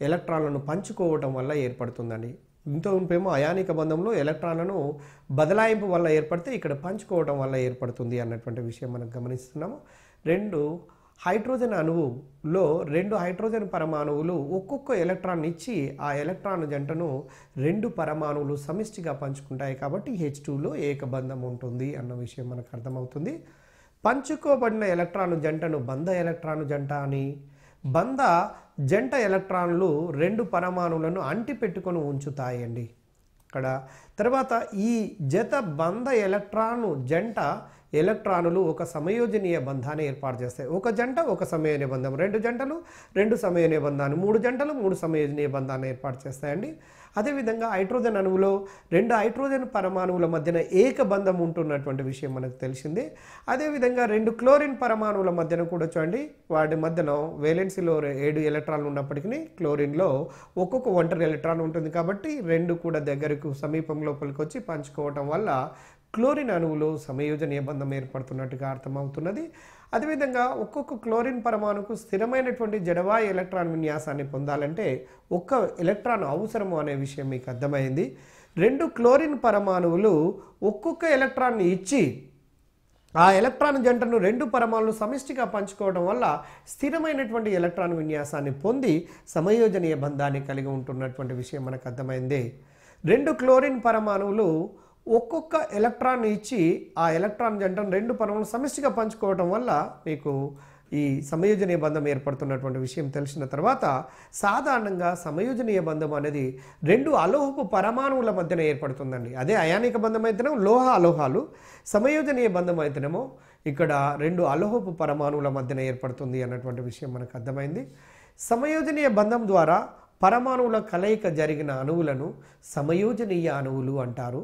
ఎలక్ట్రాన్లను పంచుకోవటం వల్ల ఏర్పడుతుందండి. ఇంతో అయానిక బంధంలో ఎలక్ట్రాన్లను బదలాయింపు వల్ల ఏర్పడితే ఇక్కడ పంచుకోవడం వల్ల ఏర్పడుతుంది అన్నటువంటి విషయం మనం గమనిస్తున్నాము. రెండు హైడ్రోజన్ అణువులో రెండు హైడ్రోజన్ పరమాణువులు ఒక్కొక్క ఎలక్ట్రాన్ ఇచ్చి ఆ ఎలక్ట్రాన్ జంటను రెండు పరమాణువులు సమిష్టిగా పంచుకుంటాయి కాబట్టి హెచ్ టూలో ఏకబంధం ఉంటుంది అన్న విషయం మనకు అర్థమవుతుంది. పంచుకోబడిన ఎలక్ట్రాన్ జంటను బంధ ఎలక్ట్రాన్ జంట అని బంధ జంట ఎలక్ట్రాన్లు రెండు పరమాణువులను అంటిపెట్టుకొని ఉంచుతాయండి. ఇక్కడ తర్వాత ఈ జత బంధ ఎలక్ట్రాను జంట ఎలక్ట్రానులు ఒక సమయోజనీయ బంధాన్ని ఏర్పాటు చేస్తాయి. ఒక జంట ఒక సమయోజనీయ బంధం. రెండు జంటలు రెండు సమయోజనీయ బంధాన్ని. మూడు జంటలు మూడు సమయోజనీయ బంధాన్ని ఏర్పాటు చేస్తాయండి. అదేవిధంగా హైడ్రోజన్ అణువులో రెండు హైడ్రోజన్ పరమాణువుల మధ్యన ఏకబంధం ఉంటున్నటువంటి విషయం మనకు తెలిసిందే. అదేవిధంగా రెండు క్లోరిన్ పరమాణువుల మధ్యన కూడా చూడండి వాటి మధ్యన వేలెన్సీలో ఏడు ఎలక్ట్రాన్లు ఉన్నప్పటికీ క్లోరిన్లో ఒక్కొక్క ఒంటరి ఎలక్ట్రాన్ ఉంటుంది కాబట్టి రెండు కూడా దగ్గరకు సమీపం లోపలికి వచ్చి పంచుకోవటం వల్ల క్లోరిన్ అణువులో సమయోజనీయ బంధం ఏర్పడుతున్నట్టుగా అర్థమవుతున్నది. అదేవిధంగా ఒక్కొక్క క్లోరిన్ పరమాణుకు స్థిరమైనటువంటి జడవాయు ఎలక్ట్రాన్ విన్యాసాన్ని పొందాలంటే ఒక్క ఎలక్ట్రాన్ అవసరము అనే విషయం మీకు అర్థమైంది. రెండు క్లోరిన్ పరమాణువులు ఒక్కొక్క ఎలక్ట్రాన్ని ఇచ్చి ఆ ఎలక్ట్రాన్ జంటను రెండు పరమాణులు సమిష్టిగా పంచుకోవడం వల్ల స్థిరమైనటువంటి ఎలక్ట్రాన్ విన్యాసాన్ని పొంది సమయోజనీయ బంధాన్ని కలిగి ఉంటున్నటువంటి విషయం మనకు అర్థమైంది. రెండు క్లోరిన్ పరమాణువులు ఒక్కొక్క ఎలక్ట్రాన్ ఇచ్చి ఆ ఎలక్ట్రాన్ జంటను రెండు పరమాణులు సమిష్టిగా పంచుకోవటం వల్ల మీకు ఈ సమయోజనీయ బంధం ఏర్పడుతున్నటువంటి విషయం తెలిసిన తర్వాత సాధారణంగా సమయోజనీయ బంధం అనేది రెండు అలోహపు పరమాణువుల మధ్యన ఏర్పడుతుందండి. అదే అయానిక బంధం అయితేనేమో లోహ అలోహాలు సమయోజనీయ బంధం అయితేనేమో ఇక్కడ రెండు అలోహపు పరమాణువుల మధ్యన ఏర్పడుతుంది అన్నటువంటి విషయం మనకు అర్థమైంది. సమయోజనీయ బంధం ద్వారా పరమాణువుల కలయిక జరిగిన అణువులను సమయోజనీయ అణువులు అంటారు.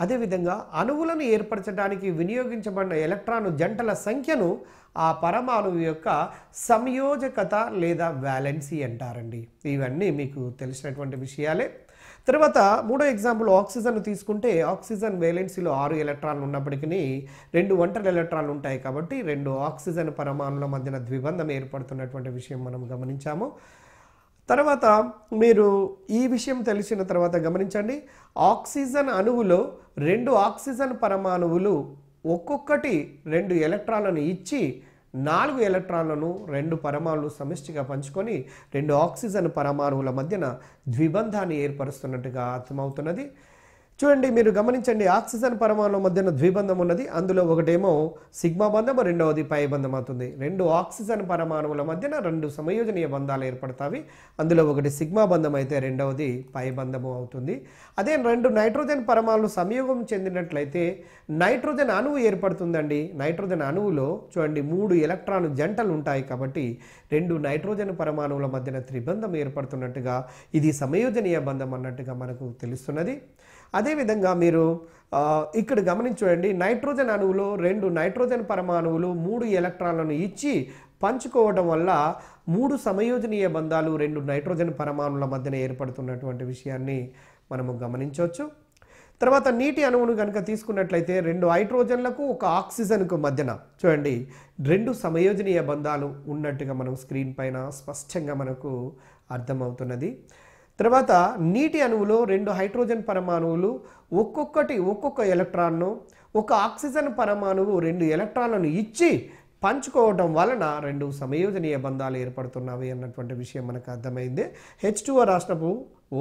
అదేవిధంగా అణువులను ఏర్పరచడానికి వినియోగించబడిన ఎలక్ట్రాన్ జంటల సంఖ్యను ఆ పరమాణువు యొక్క సంయోజకత లేదా వ్యాలెన్సీ అంటారండి. ఇవన్నీ మీకు తెలిసినటువంటి విషయాలే. తర్వాత మూడో ఎగ్జాంపుల్ ఆక్సిజన్ తీసుకుంటే ఆక్సిజన్ వేలెన్సీలో ఆరు ఎలక్ట్రాన్లు ఉన్నప్పటికీ రెండు ఒంటరి ఎలక్ట్రాన్లు ఉంటాయి కాబట్టి రెండు ఆక్సిజన్ పరమాణుల మధ్యన ద్విబంధం ఏర్పడుతున్నటువంటి విషయం మనం గమనించాము. తర్వాత మీరు ఈ విషయం తెలిసిన తర్వాత గమనించండి. ఆక్సిజన్ అణువులో రెండు ఆక్సిజన్ పరమాణువులు ఒక్కొక్కటి రెండు ఎలక్ట్రాన్లను ఇచ్చి నాలుగు ఎలక్ట్రాన్లను రెండు పరమాణులు సమిష్టిగా పంచుకొని రెండు ఆక్సిజన్ పరమాణువుల మధ్యన ద్విబంధాన్ని ఏర్పరుస్తున్నట్టుగా అర్థమవుతున్నది. చూడండి మీరు గమనించండి ఆక్సిజన్ పరమాణుల మధ్యన ద్విబంధం ఉన్నది. అందులో ఒకటేమో సిగ్మా బంధం రెండవది పై బంధం అవుతుంది. రెండు ఆక్సిజన్ పరమాణువుల మధ్యన రెండు సమయోజనీయ బంధాలు ఏర్పడతాయి. అందులో ఒకటి సిగ్మా బంధం అయితే రెండవది పై బంధము అవుతుంది. అదే రెండు నైట్రోజన్ పరమాణులు సంయోగం చెందినట్లయితే నైట్రోజన్ అణువు ఏర్పడుతుందండి. నైట్రోజన్ అణువులో చూడండి మూడు ఎలక్ట్రాన్ జంటలు ఉంటాయి కాబట్టి రెండు నైట్రోజన్ పరమాణువుల మధ్యన త్రిబంధం ఏర్పడుతున్నట్టుగా ఇది సమయోజనీయ బంధం అన్నట్టుగా మనకు తెలుస్తున్నది. అదేవిధంగా మీరు ఇక్కడ గమనించండి నైట్రోజన్ అణువులో రెండు నైట్రోజన్ పరమాణువులు మూడు ఎలక్ట్రాన్లను ఇచ్చి పంచుకోవడం వల్ల మూడు సమయోజనీయ బంధాలు రెండు నైట్రోజన్ పరమాణుల మధ్యన ఏర్పడుతున్నటువంటి విషయాన్ని మనము గమనించవచ్చు. తర్వాత నీటి అణువును కనుక తీసుకున్నట్లయితే రెండు హైడ్రోజన్లకు ఒక ఆక్సిజన్కు మధ్యన చూడండి రెండు సమయోజనీయ బంధాలు ఉన్నట్టుగా మనం స్క్రీన్ పైన స్పష్టంగా మనకు అర్థమవుతున్నది. తర్వాత నీటి అణువులో రెండు హైడ్రోజన్ పరమాణువులు ఒక్కొక్కటి ఒక్కొక్క ఎలక్ట్రాన్ను ఒక ఆక్సిజన్ పరమాణువు రెండు ఎలక్ట్రాన్లను ఇచ్చి పంచుకోవడం వలన రెండు సమయోజనీయ బంధాలు ఏర్పడుతున్నవి అన్నటువంటి విషయం మనకు అర్థమైంది. హెచ్ టూ రాష్ట్రపు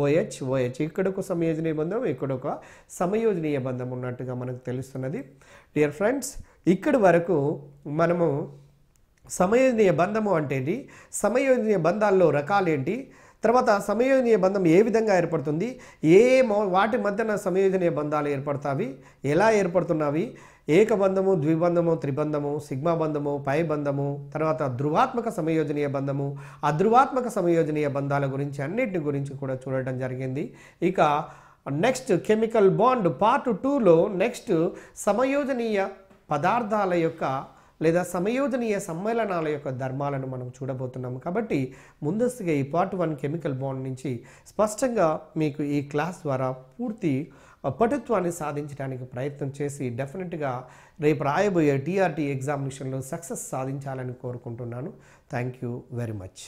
ఓహెచ్ ఓహెచ్ ఇక్కడ ఒక సమయోజనీయ బంధం ఇక్కడొక సమయోజనీయ బంధం ఉన్నట్టుగా మనకు తెలుస్తున్నది. డియర్ ఫ్రెండ్స్ ఇక్కడి వరకు మనము సమయోజనీయ బంధము అంటే ఏంటి? సమయోజనీయ బంధాల్లో రకాలేంటి తర్వాత సమయోజనీయ బంధం ఏ విధంగా ఏర్పడుతుంది? ఏ వాటి మధ్యన సమయోజనీయ బంధాలు ఏర్పడతావి? ఎలా ఏర్పడుతున్నవి? ఏకబంధము ద్విబంధము త్రిబంధము సిగ్మా బంధము పై బంధము తర్వాత ధృవాత్మక సమయోజనీయ బంధము. అధృవాత్మక సమయోజనీయ బంధాల గురించి అన్నిటి గురించి కూడా చూడటం జరిగింది. ఇక నెక్స్ట్ కెమికల్ బాండ్ పార్ట్ టూలో నెక్స్ట్ సమయోజనీయ పదార్థాల యొక్క లేదా సమయోజనీయ సమ్మేళనాల యొక్క ధర్మాలను మనం చూడబోతున్నాము. కాబట్టి ముందస్తుగా ఈ పార్ట్ వన్ కెమికల్ బాండ్ నుంచి స్పష్టంగా మీకు ఈ క్లాస్ ద్వారా పూర్తి పటుత్వాన్ని సాధించడానికి ప్రయత్నం చేసి డెఫినెట్గా రేపు రాయబోయే టీఆర్టీ ఎగ్జామినేషన్లో సక్సెస్ సాధించాలని కోరుకుంటున్నాను. Thank you very much.